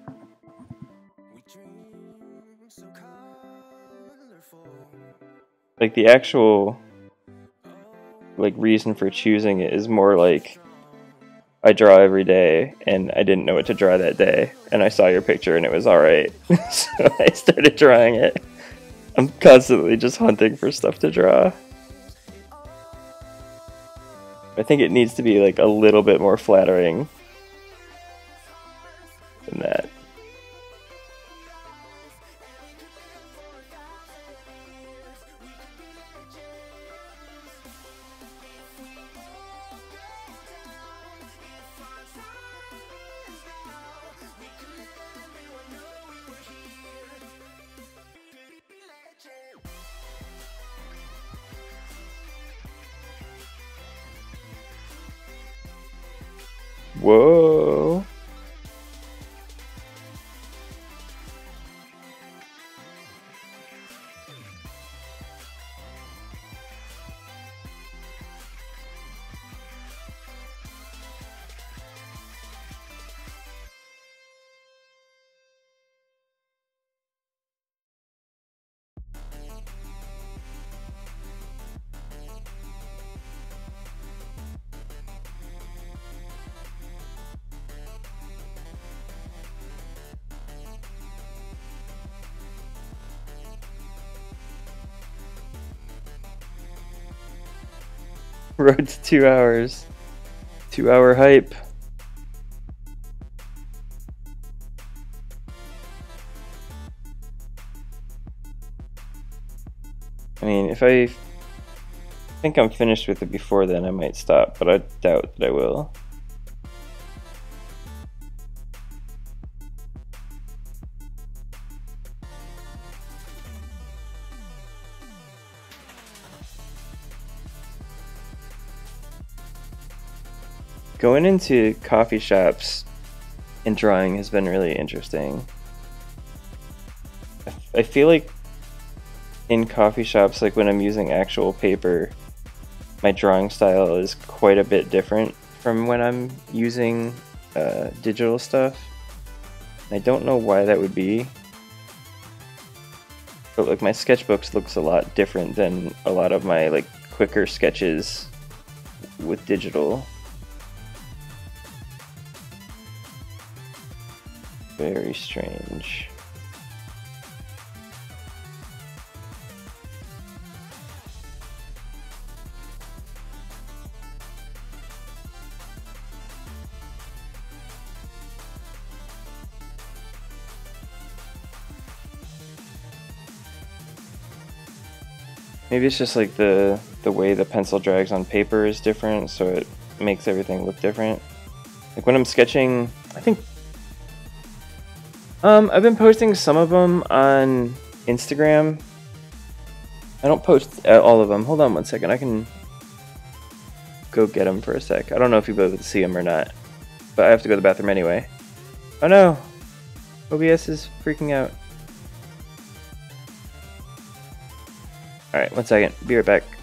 Like the actual like reason for choosing it is more like I draw every day and I didn't know what to draw that day and I saw your picture and it was alright. [laughs] so I started drawing it. I'm constantly just hunting for stuff to draw. I think it needs to be like a little bit more flattering Road to two hours. Two hour hype. I mean, if I think I'm finished with it before then, I might stop, but I doubt that I will. Going into coffee shops and drawing has been really interesting. I feel like in coffee shops, like when I'm using actual paper, my drawing style is quite a bit different from when I'm using uh, digital stuff. I don't know why that would be. But like my sketchbooks looks a lot different than a lot of my like quicker sketches with digital. Very strange. Maybe it's just like the the way the pencil drags on paper is different, so it makes everything look different. Like when I'm sketching, I think um, I've been posting some of them on Instagram. I don't post all of them. Hold on one second. I can go get them for a sec. I don't know if you'll be to see them or not, but I have to go to the bathroom anyway. Oh no! OBS is freaking out. Alright, one second. Be right back.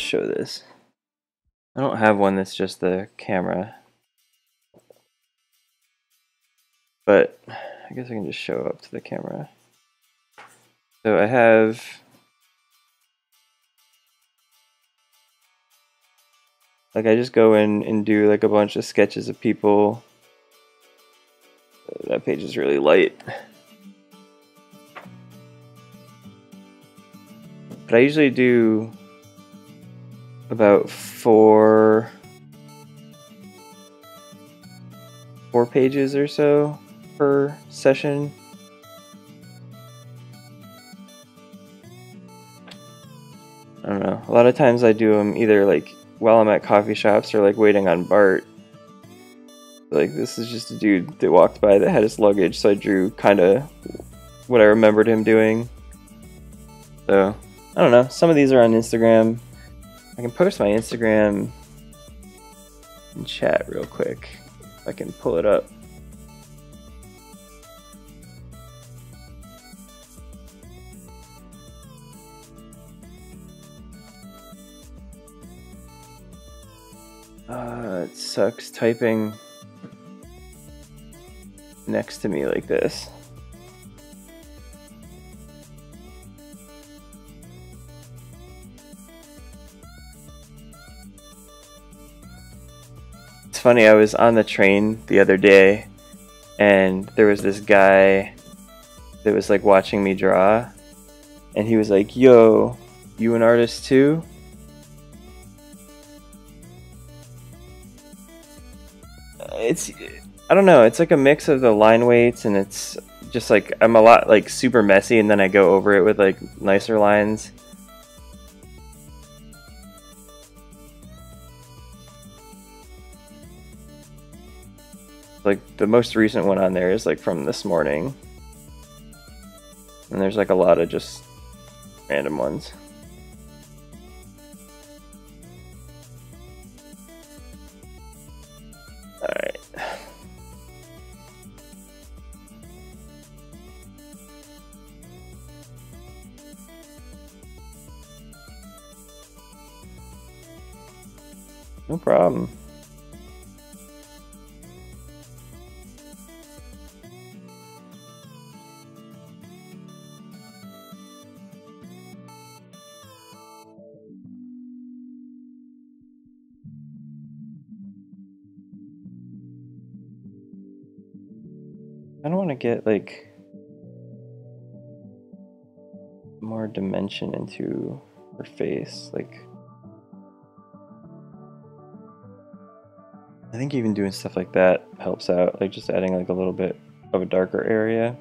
show this. I don't have one that's just the camera. But I guess I can just show up to the camera. So I have like I just go in and do like a bunch of sketches of people. That page is really light. But I usually do about four four pages or so per session. I don't know. A lot of times I do them either like while I'm at coffee shops or like waiting on BART. Like this is just a dude that walked by that had his luggage, so I drew kind of what I remembered him doing. So I don't know. Some of these are on Instagram. I can post my Instagram in chat real quick. I can pull it up. Uh, it sucks typing next to me like this. Funny, I was on the train the other day and there was this guy that was like watching me draw and he was like, Yo, you an artist too? it's I don't know, it's like a mix of the line weights and it's just like I'm a lot like super messy and then I go over it with like nicer lines. Like the most recent one on there is like from this morning. And there's like a lot of just random ones. Like more dimension into her face, like I think even doing stuff like that helps out, like just adding like a little bit of a darker area.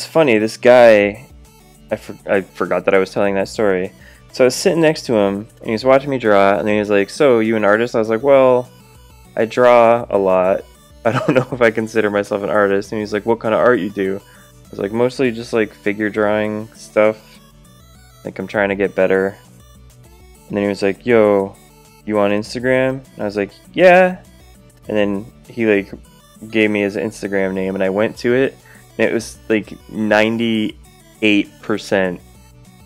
It's funny, this guy, I, for, I forgot that I was telling that story. So I was sitting next to him, and he was watching me draw, and then he was like, so, you an artist? I was like, well, I draw a lot. [laughs] I don't know if I consider myself an artist. And he's like, what kind of art you do? I was like, mostly just like figure drawing stuff. Like I'm trying to get better. And then he was like, yo, you on Instagram? And I was like, yeah. And then he like gave me his Instagram name and I went to it it was like 98%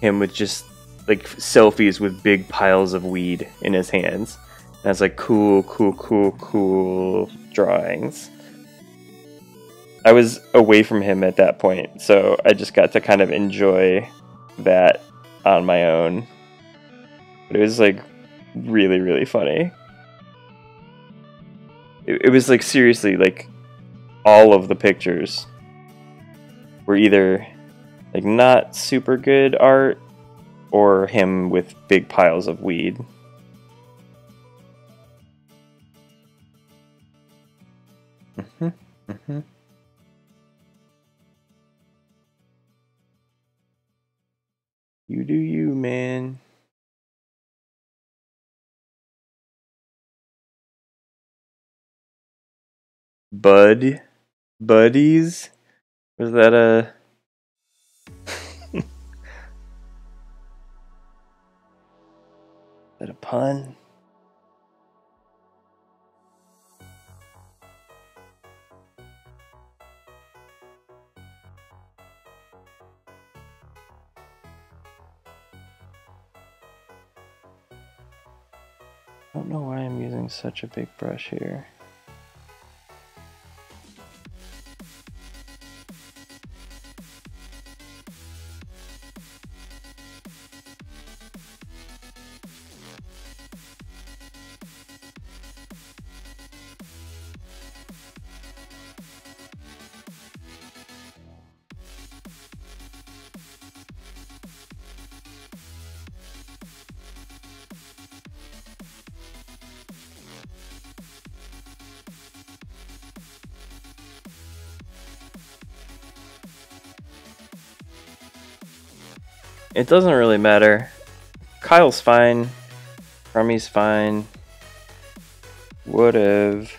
him with just like selfies with big piles of weed in his hands. And it's like cool, cool, cool, cool drawings. I was away from him at that point, so I just got to kind of enjoy that on my own. But it was like really, really funny. It, it was like seriously, like all of the pictures were either like not super good art or him with big piles of weed. Mm-hmm. Mm-hmm. You do you, man. Bud, buddies. Was that a? [laughs] that a pun? I don't know why I'm using such a big brush here. It doesn't really matter. Kyle's fine. Rummy's fine. Would've.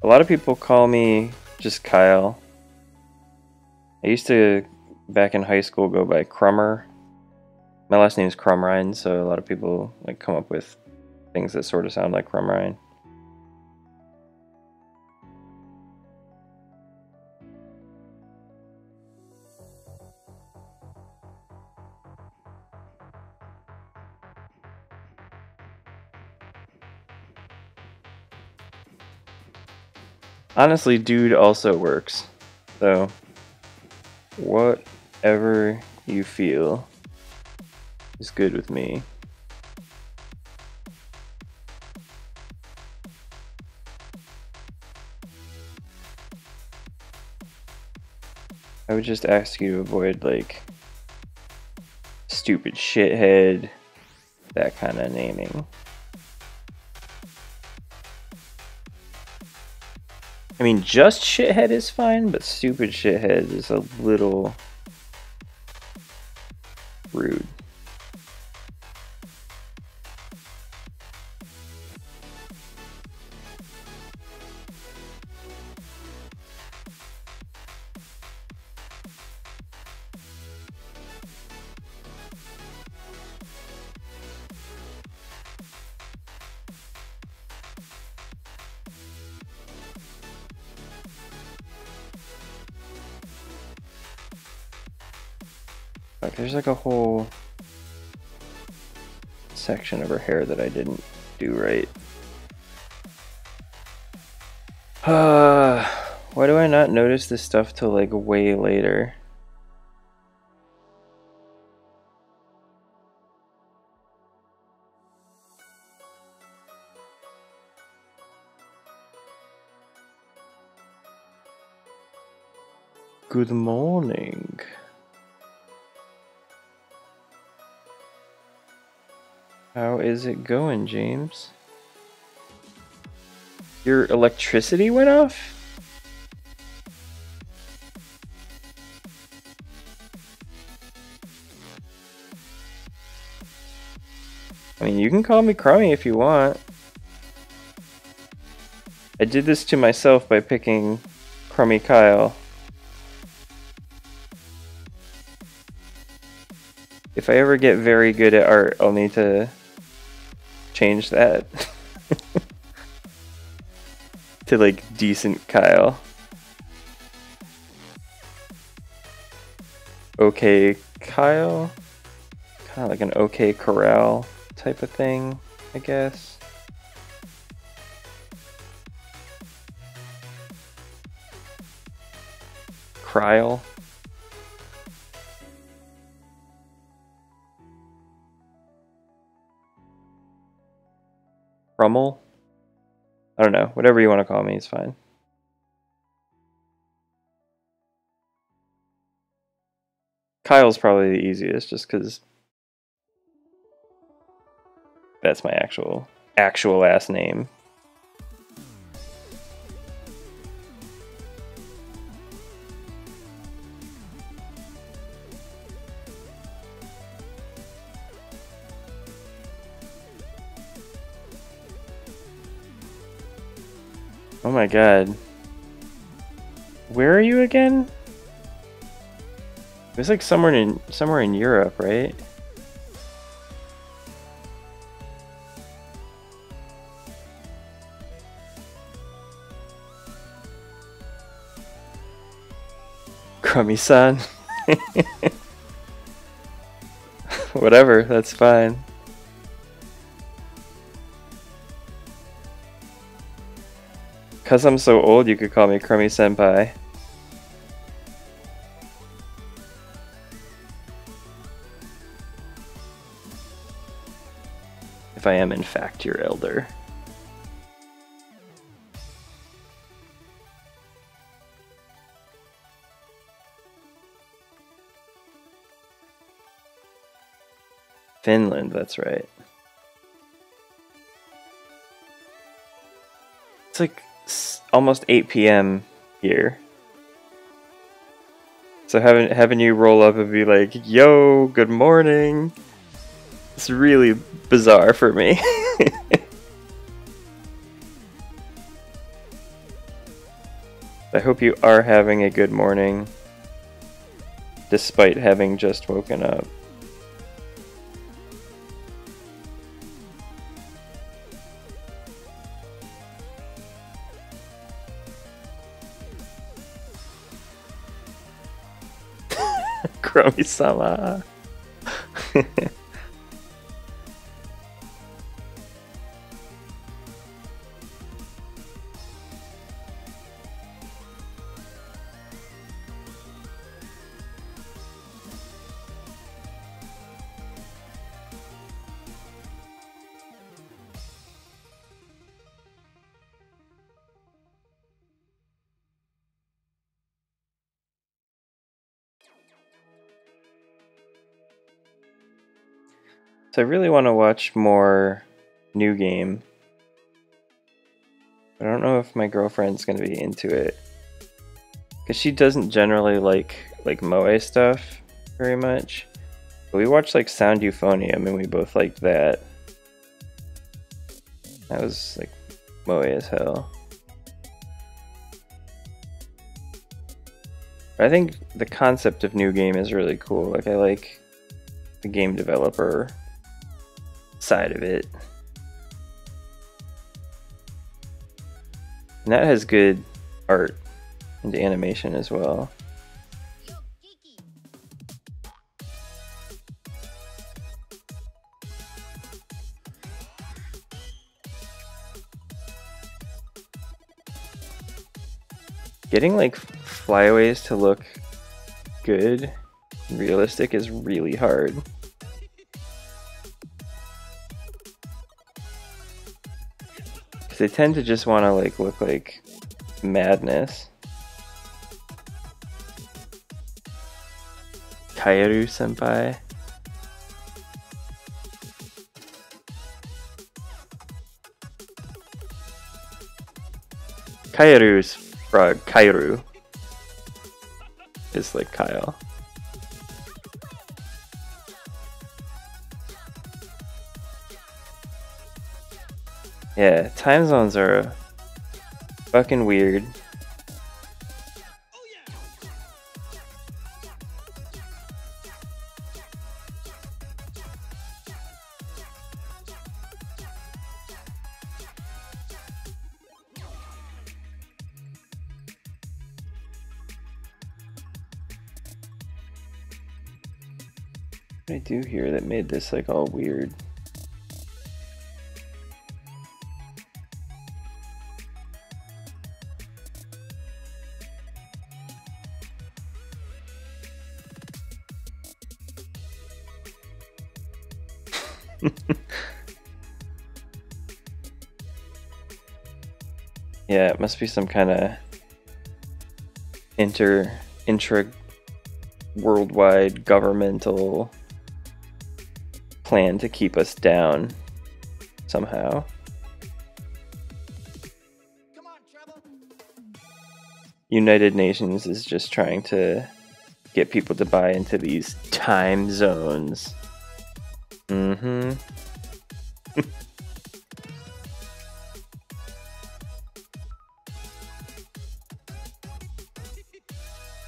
A lot of people call me just Kyle. I used to, back in high school, go by Crummer. My last name is Crumrine, so a lot of people like come up with things that sort of sound like Crumrine. Honestly, dude also works. So, whatever you feel is good with me. I would just ask you to avoid, like, stupid shithead, that kind of naming. I mean, just shithead is fine, but stupid shithead is a little like a whole section of her hair that I didn't do right. Uh, why do I not notice this stuff till like way later? Good morning. Is it going, James? Your electricity went off? I mean, you can call me Crummy if you want. I did this to myself by picking Crummy Kyle. If I ever get very good at art, I'll need to change that [laughs] to like decent Kyle. Okay, Kyle. Kind of like an okay corral type of thing, I guess. Kryl. Rummel. I don't know. Whatever you want to call me is fine. Kyle's probably the easiest just because that's my actual actual last name. My god. Where are you again? It was like somewhere in somewhere in Europe, right? Crummy san. [laughs] Whatever, that's fine. Cause I'm so old, you could call me Crummy Senpai. If I am in fact your elder. Finland, that's right. It's like almost 8 p.m. here. So having having you roll up and be like, "Yo, good morning," it's really bizarre for me. [laughs] I hope you are having a good morning, despite having just woken up. Kami-sama. [laughs] So I really want to watch more New Game. I don't know if my girlfriend's going to be into it. Because she doesn't generally like like Moe stuff very much. But we watched like Sound Euphonium and we both liked that. That was like Moe as hell. I think the concept of new game is really cool. Like I like the game developer side of it. And that has good art and animation as well. Getting like flyaways to look good, realistic is really hard. Because they tend to just want to like look like madness. Kaeru senpai. Kaeru's frog. Kairu is like Kyle. Yeah, time zones are fucking weird. I do here that made this like all weird? Must be some kind of inter intra worldwide governmental plan to keep us down somehow. United Nations is just trying to get people to buy into these time zones. Mm-hmm.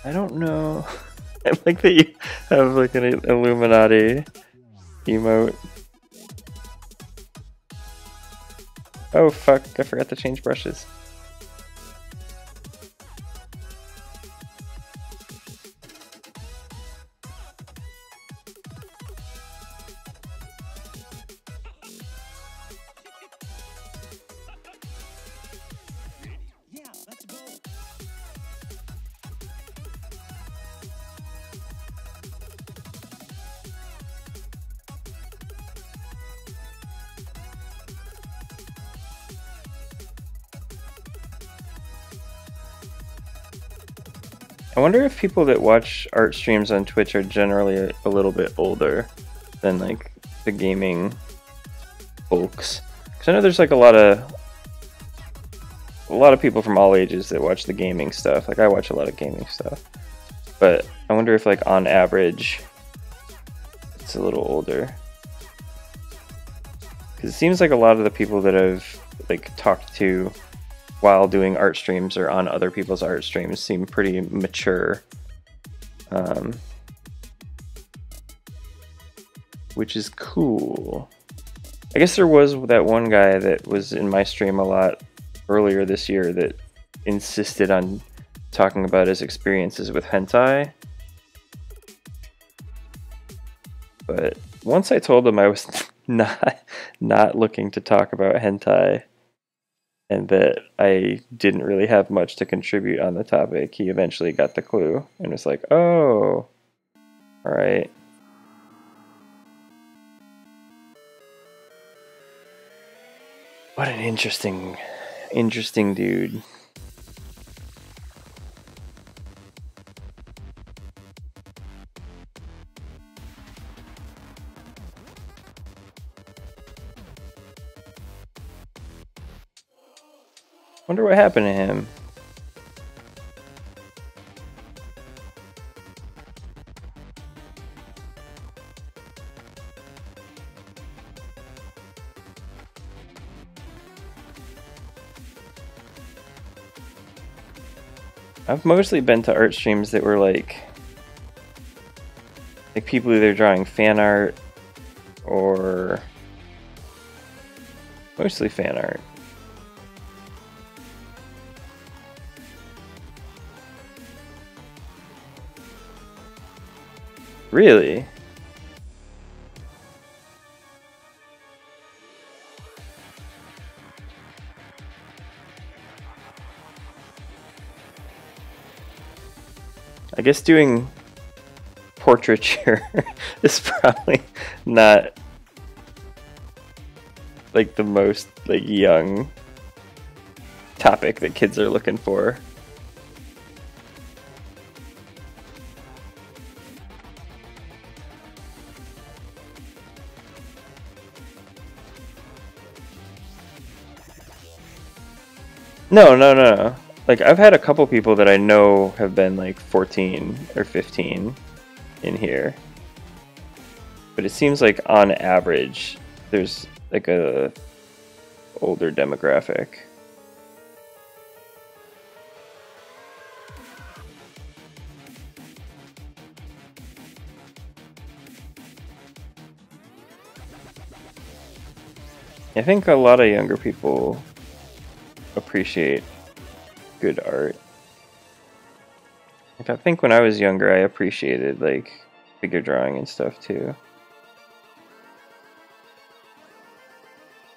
I don't know. [laughs] I like that you have like an Illuminati emote. Oh fuck, I forgot to change brushes. Wonder if people that watch art streams on Twitch are generally a, a little bit older than like the gaming folks. Because I know there's like a lot of a lot of people from all ages that watch the gaming stuff. Like I watch a lot of gaming stuff, but I wonder if like on average it's a little older. Because it seems like a lot of the people that I've like talked to while doing art streams or on other people's art streams seem pretty mature. Um, which is cool. I guess there was that one guy that was in my stream a lot earlier this year that insisted on talking about his experiences with hentai. But once I told him I was [laughs] not not looking to talk about hentai and that I didn't really have much to contribute on the topic, he eventually got the clue and was like, "Oh, all right." What an interesting, interesting dude. What happened to him. I've mostly been to art streams that were like like people either drawing fan art or mostly fan art. Really? I guess doing portraiture [laughs] [laughs] is probably not like the most like young topic that kids are looking for. No, no, no, no. Like I've had a couple people that I know have been like 14 or 15 in here. But it seems like on average there's like a older demographic. I think a lot of younger people appreciate good art. Like, I think when I was younger, I appreciated like figure drawing and stuff too.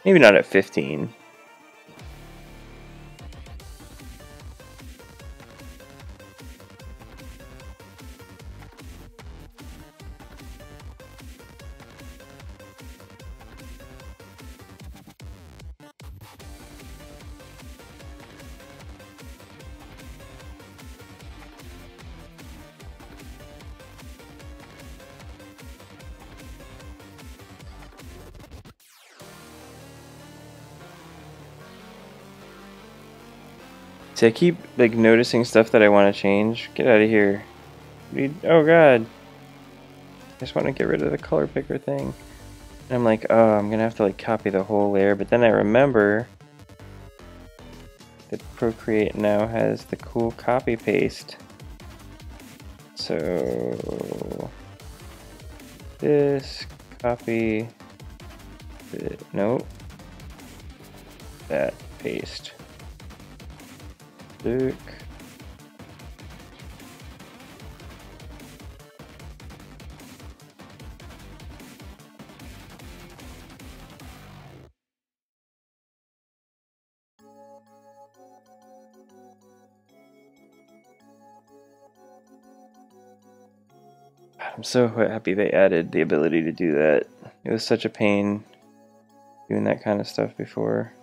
Maybe not at 15. See, I keep like noticing stuff that I want to change. Get out of here. Oh god. I just want to get rid of the color picker thing. And I'm like, oh, I'm gonna have to like copy the whole layer. But then I remember that Procreate now has the cool copy paste. So this copy, uh, nope, that paste. I'm so happy they added the ability to do that. It was such a pain doing that kind of stuff before.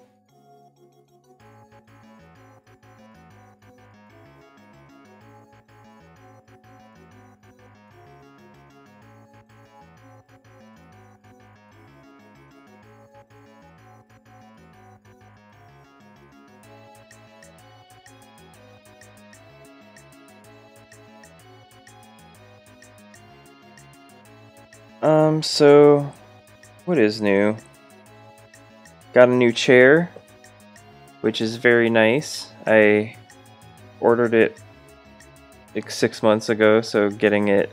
Um, so what is new? Got a new chair, which is very nice. I ordered it like six months ago, so getting it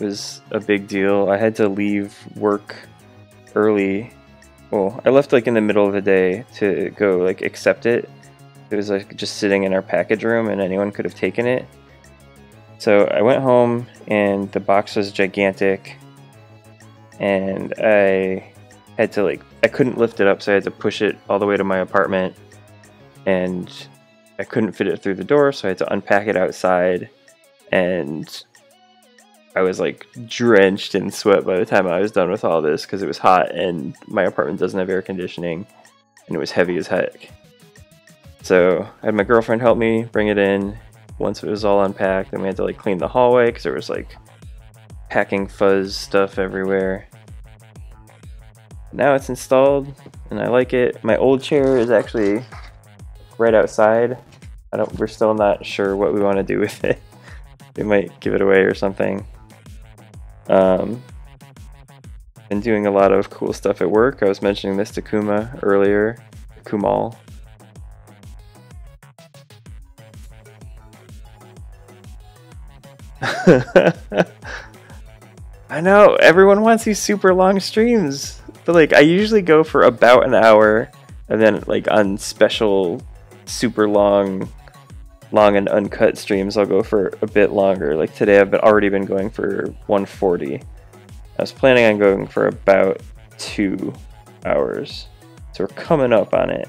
was a big deal. I had to leave work early. Well, I left like in the middle of the day to go like accept it. It was like just sitting in our package room and anyone could have taken it. So I went home and the box was gigantic and I had to like I couldn't lift it up so I had to push it all the way to my apartment and I couldn't fit it through the door so I had to unpack it outside and I was like drenched in sweat by the time I was done with all this because it was hot and my apartment doesn't have air conditioning and it was heavy as heck. So I had my girlfriend help me bring it in once it was all unpacked. Then we had to like clean the hallway because there was like packing fuzz stuff everywhere. Now it's installed and I like it. My old chair is actually right outside. I don't we're still not sure what we want to do with [laughs] it. We might give it away or something. Um, been doing a lot of cool stuff at work. I was mentioning this to Kuma earlier, Kumal. [laughs] I know, everyone wants these super long streams. But like I usually go for about an hour and then like on special super long long and uncut streams, I'll go for a bit longer. Like today, I've been, already been going for 140. I was planning on going for about two hours. So we're coming up on it.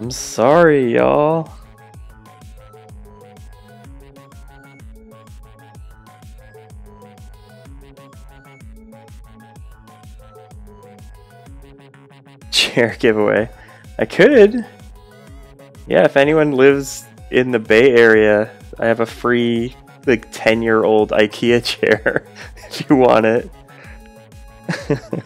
I'm sorry, y'all. Chair giveaway. I could. Yeah, if anyone lives in the Bay Area, I have a free like 10 year old IKEA chair [laughs] if you want it. [laughs]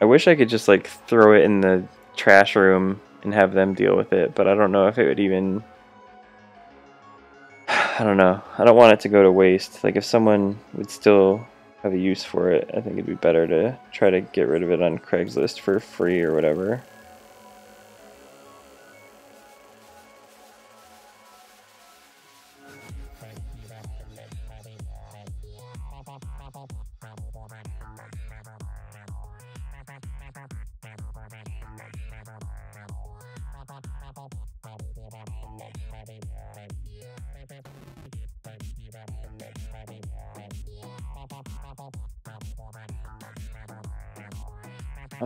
I wish I could just like throw it in the trash room and have them deal with it, but I don't know if it would even I don't know. I don't want it to go to waste. Like if someone would still have a use for it, I think it'd be better to try to get rid of it on Craigslist for free or whatever.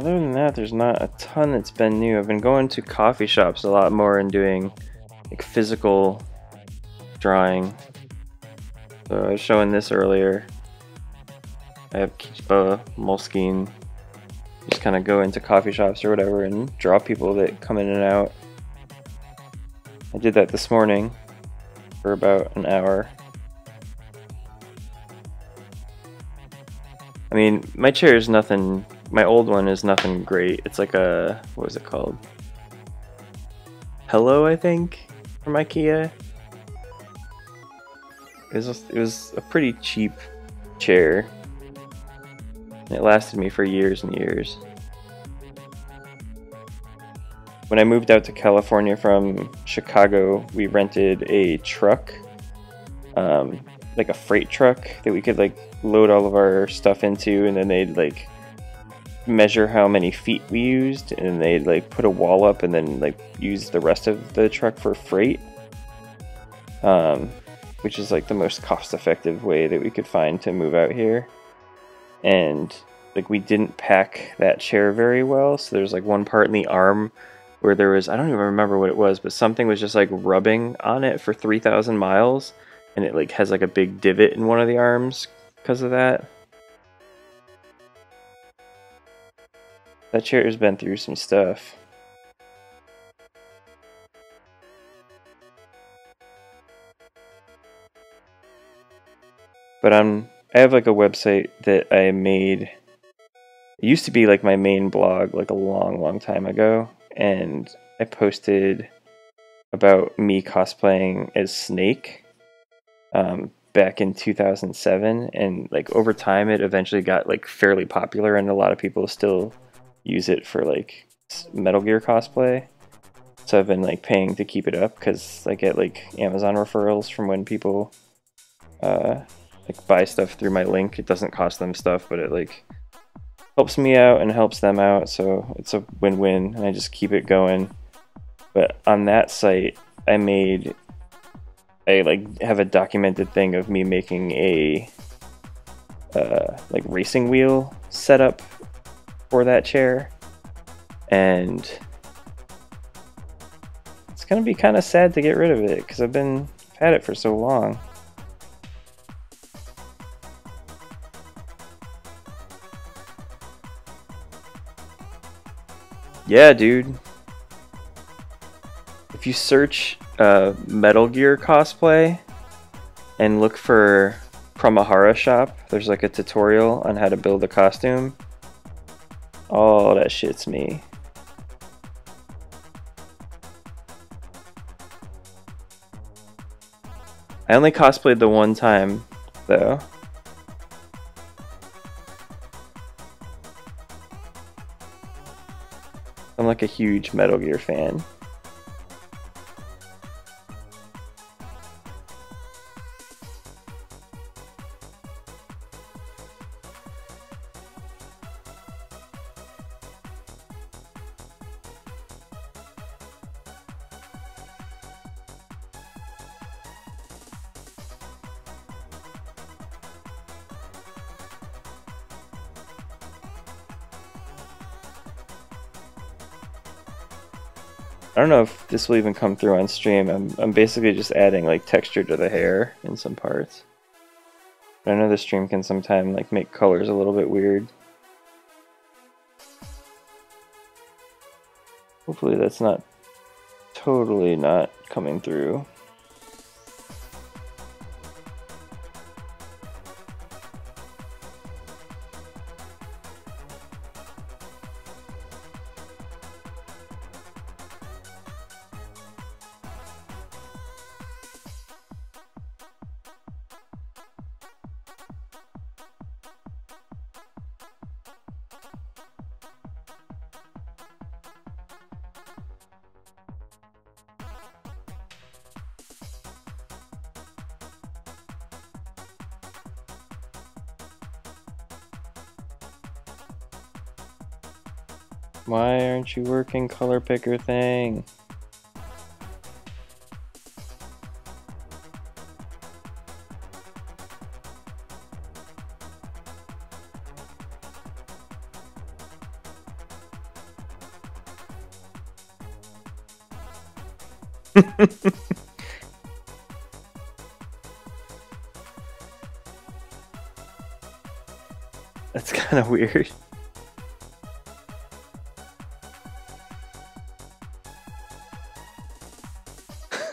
Other than that, there's not a ton that's been new. I've been going to coffee shops a lot more and doing like physical drawing. So I was showing this earlier. I have Kichiba Moleskine. Just kind of go into coffee shops or whatever and draw people that come in and out. I did that this morning for about an hour. I mean, my chair is nothing my old one is nothing great. It's like a what was it called? Hello, I think, from IKEA. It was it was a pretty cheap chair. It lasted me for years and years. When I moved out to California from Chicago, we rented a truck, um, like a freight truck that we could like load all of our stuff into, and then they'd like measure how many feet we used and they like put a wall up and then like use the rest of the truck for freight. Um, which is like the most cost effective way that we could find to move out here. And like we didn't pack that chair very well so there's like one part in the arm where there was I don't even remember what it was but something was just like rubbing on it for 3000 miles and it like has like a big divot in one of the arms because of that That chair has been through some stuff. But I'm I have like a website that I made. It used to be like my main blog like a long, long time ago, and I posted about me cosplaying as Snake um, back in 2007, and like over time, it eventually got like fairly popular, and a lot of people still use it for like Metal Gear cosplay. So I've been like paying to keep it up because I get like Amazon referrals from when people uh, like buy stuff through my link. It doesn't cost them stuff, but it like helps me out and helps them out. So it's a win-win, and I just keep it going. But on that site, I made I like have a documented thing of me making a uh, like racing wheel setup for that chair, and it's gonna be kind of sad to get rid of it because I've been I've had it for so long. Yeah, dude. If you search uh, Metal Gear cosplay and look for Promahara shop, there's like a tutorial on how to build a costume. Oh, that shit's me. I only cosplayed the one time, though. I'm like a huge Metal Gear fan. Don't know if this will even come through on stream. I'm, I'm basically just adding like texture to the hair in some parts. But I know the stream can sometimes like make colors a little bit weird. Hopefully that's not totally not coming through. Aren't you working color picker thing? [laughs] That's kind of weird.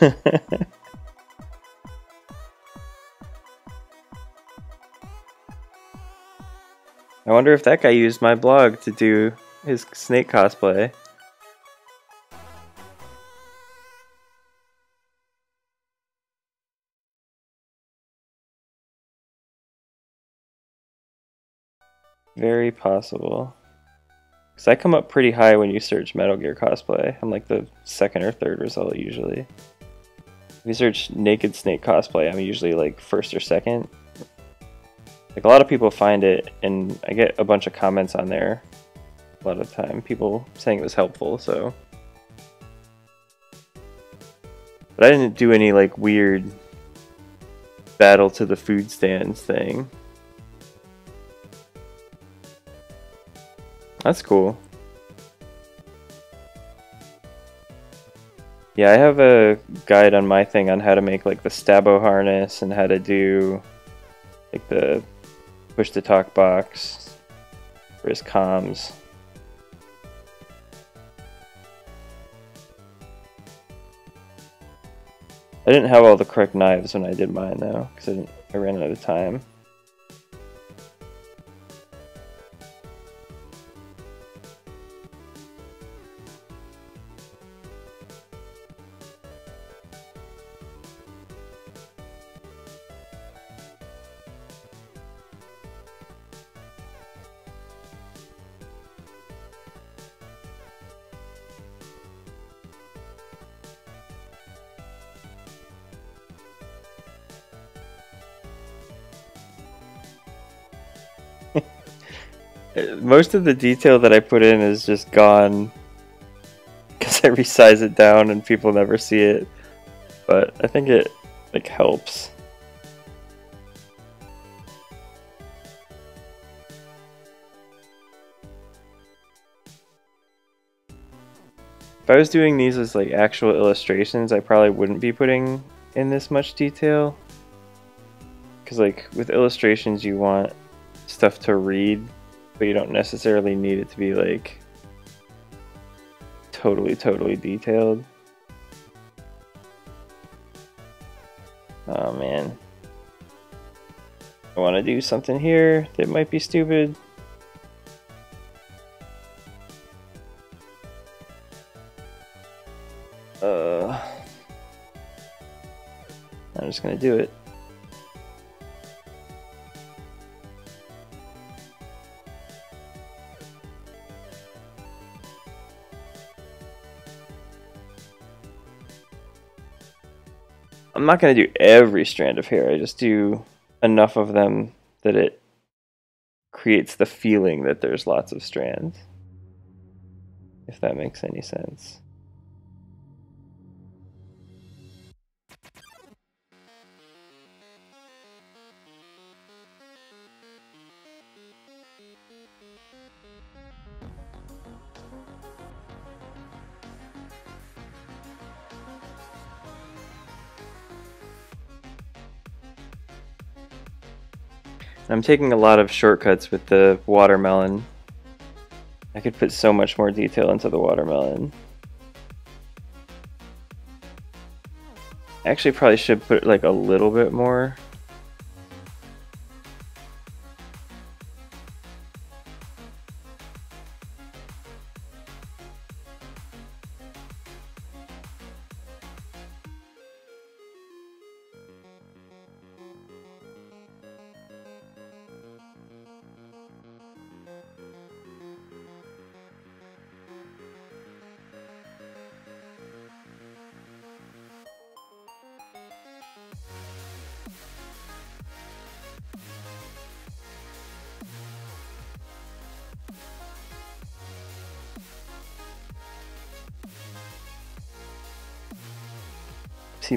[laughs] I wonder if that guy used my blog to do his snake cosplay. Very possible. Because I come up pretty high when you search Metal Gear cosplay. I'm like the second or third result usually. If you search naked snake cosplay, I'm usually like first or second. Like a lot of people find it, and I get a bunch of comments on there a lot of time. People saying it was helpful, so. But I didn't do any like weird battle to the food stands thing. That's cool. Yeah, I have a guide on my thing on how to make like the Stabo harness and how to do like the push to talk box for his comms. I didn't have all the correct knives when I did mine though, because I I ran out of time. Most of the detail that I put in is just gone because I resize it down and people never see it. But I think it like helps. If I was doing these as like actual illustrations, I probably wouldn't be putting in this much detail. Because like with illustrations you want stuff to read, but you don't necessarily need it to be like totally, totally detailed. Oh man. I want to do something here that might be stupid. Uh, I'm just gonna do it. Not going to do every strand of hair. I just do enough of them that it creates the feeling that there's lots of strands. If that makes any sense. I'm taking a lot of shortcuts with the watermelon. I could put so much more detail into the watermelon. I actually, probably should put like a little bit more.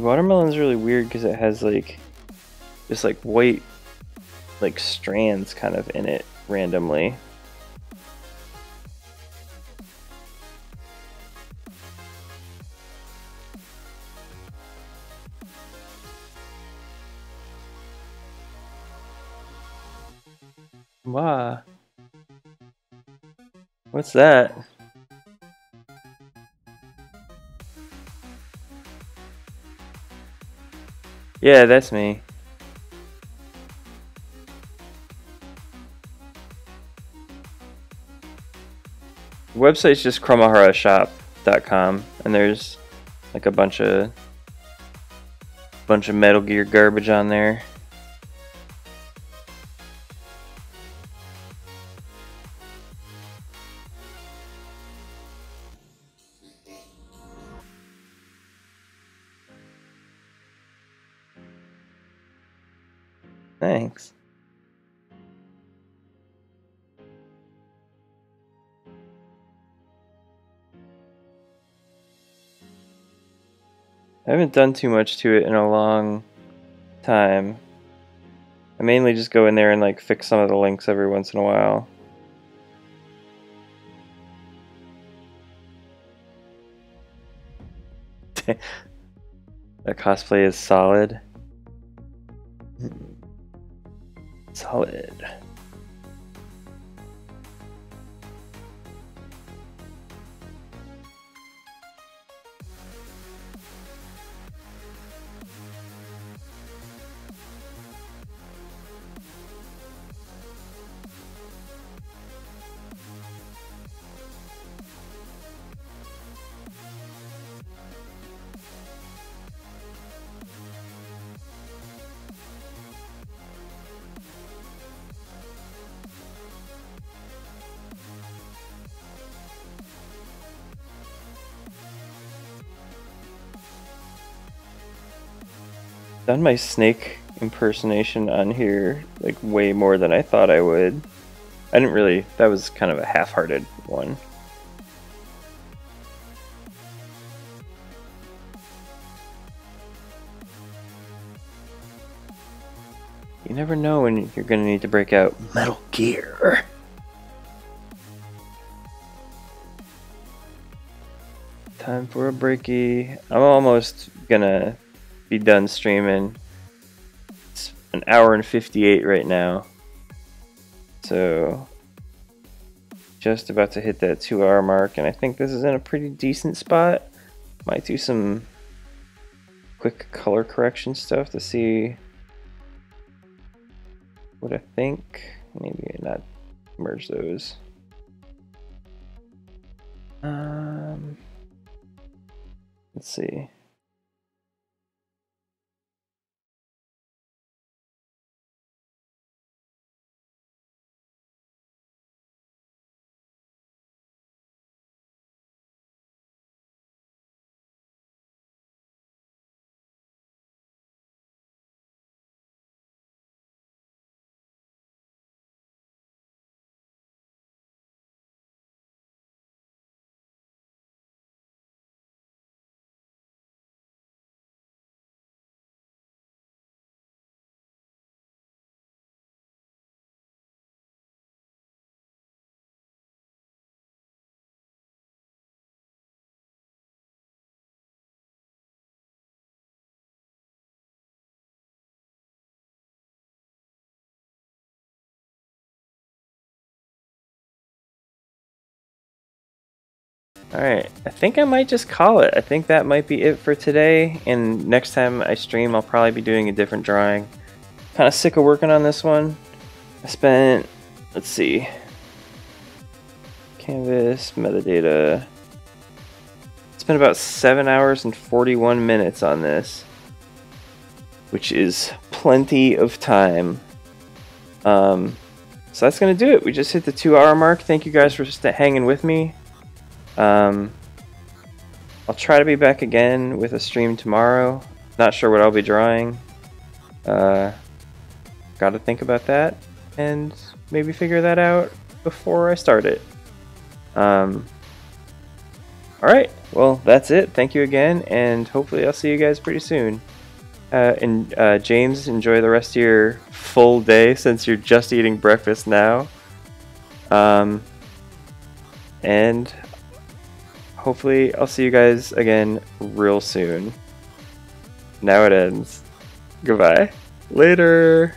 Watermelon's really weird because it has like just like white like strands kind of in it randomly. Wow. What's that? Yeah, that's me. The website's just chromaharashop.com and there's like a bunch of bunch of Metal Gear garbage on there. Done too much to it in a long time. I mainly just go in there and like fix some of the links every once in a while. [laughs] that cosplay is solid. Solid. Done my snake impersonation on here like way more than I thought I would. I didn't really, that was kind of a half-hearted one. You never know when you're going to need to break out Metal Gear. Time for a breaky. I'm almost gonna be done streaming. It's an hour and 58 right now. So, just about to hit that two hour mark, and I think this is in a pretty decent spot. Might do some quick color correction stuff to see what I think. Maybe not merge those. Um, let's see. Alright, I think I might just call it. I think that might be it for today, and next time I stream I'll probably be doing a different drawing. Kind of sick of working on this one. I spent, let's see, canvas, metadata. It's been about 7 hours and 41 minutes on this, which is plenty of time. Um, so that's going to do it. We just hit the 2 hour mark. Thank you guys for hanging with me. Um, I'll try to be back again with a stream tomorrow. Not sure what I'll be drawing. Uh, Got to think about that and maybe figure that out before I start it. Um, Alright, well, that's it. Thank you again, and hopefully I'll see you guys pretty soon. Uh, and uh, James, enjoy the rest of your full day since you're just eating breakfast now. Um, and hopefully I'll see you guys again real soon. Now it ends. Goodbye. Later.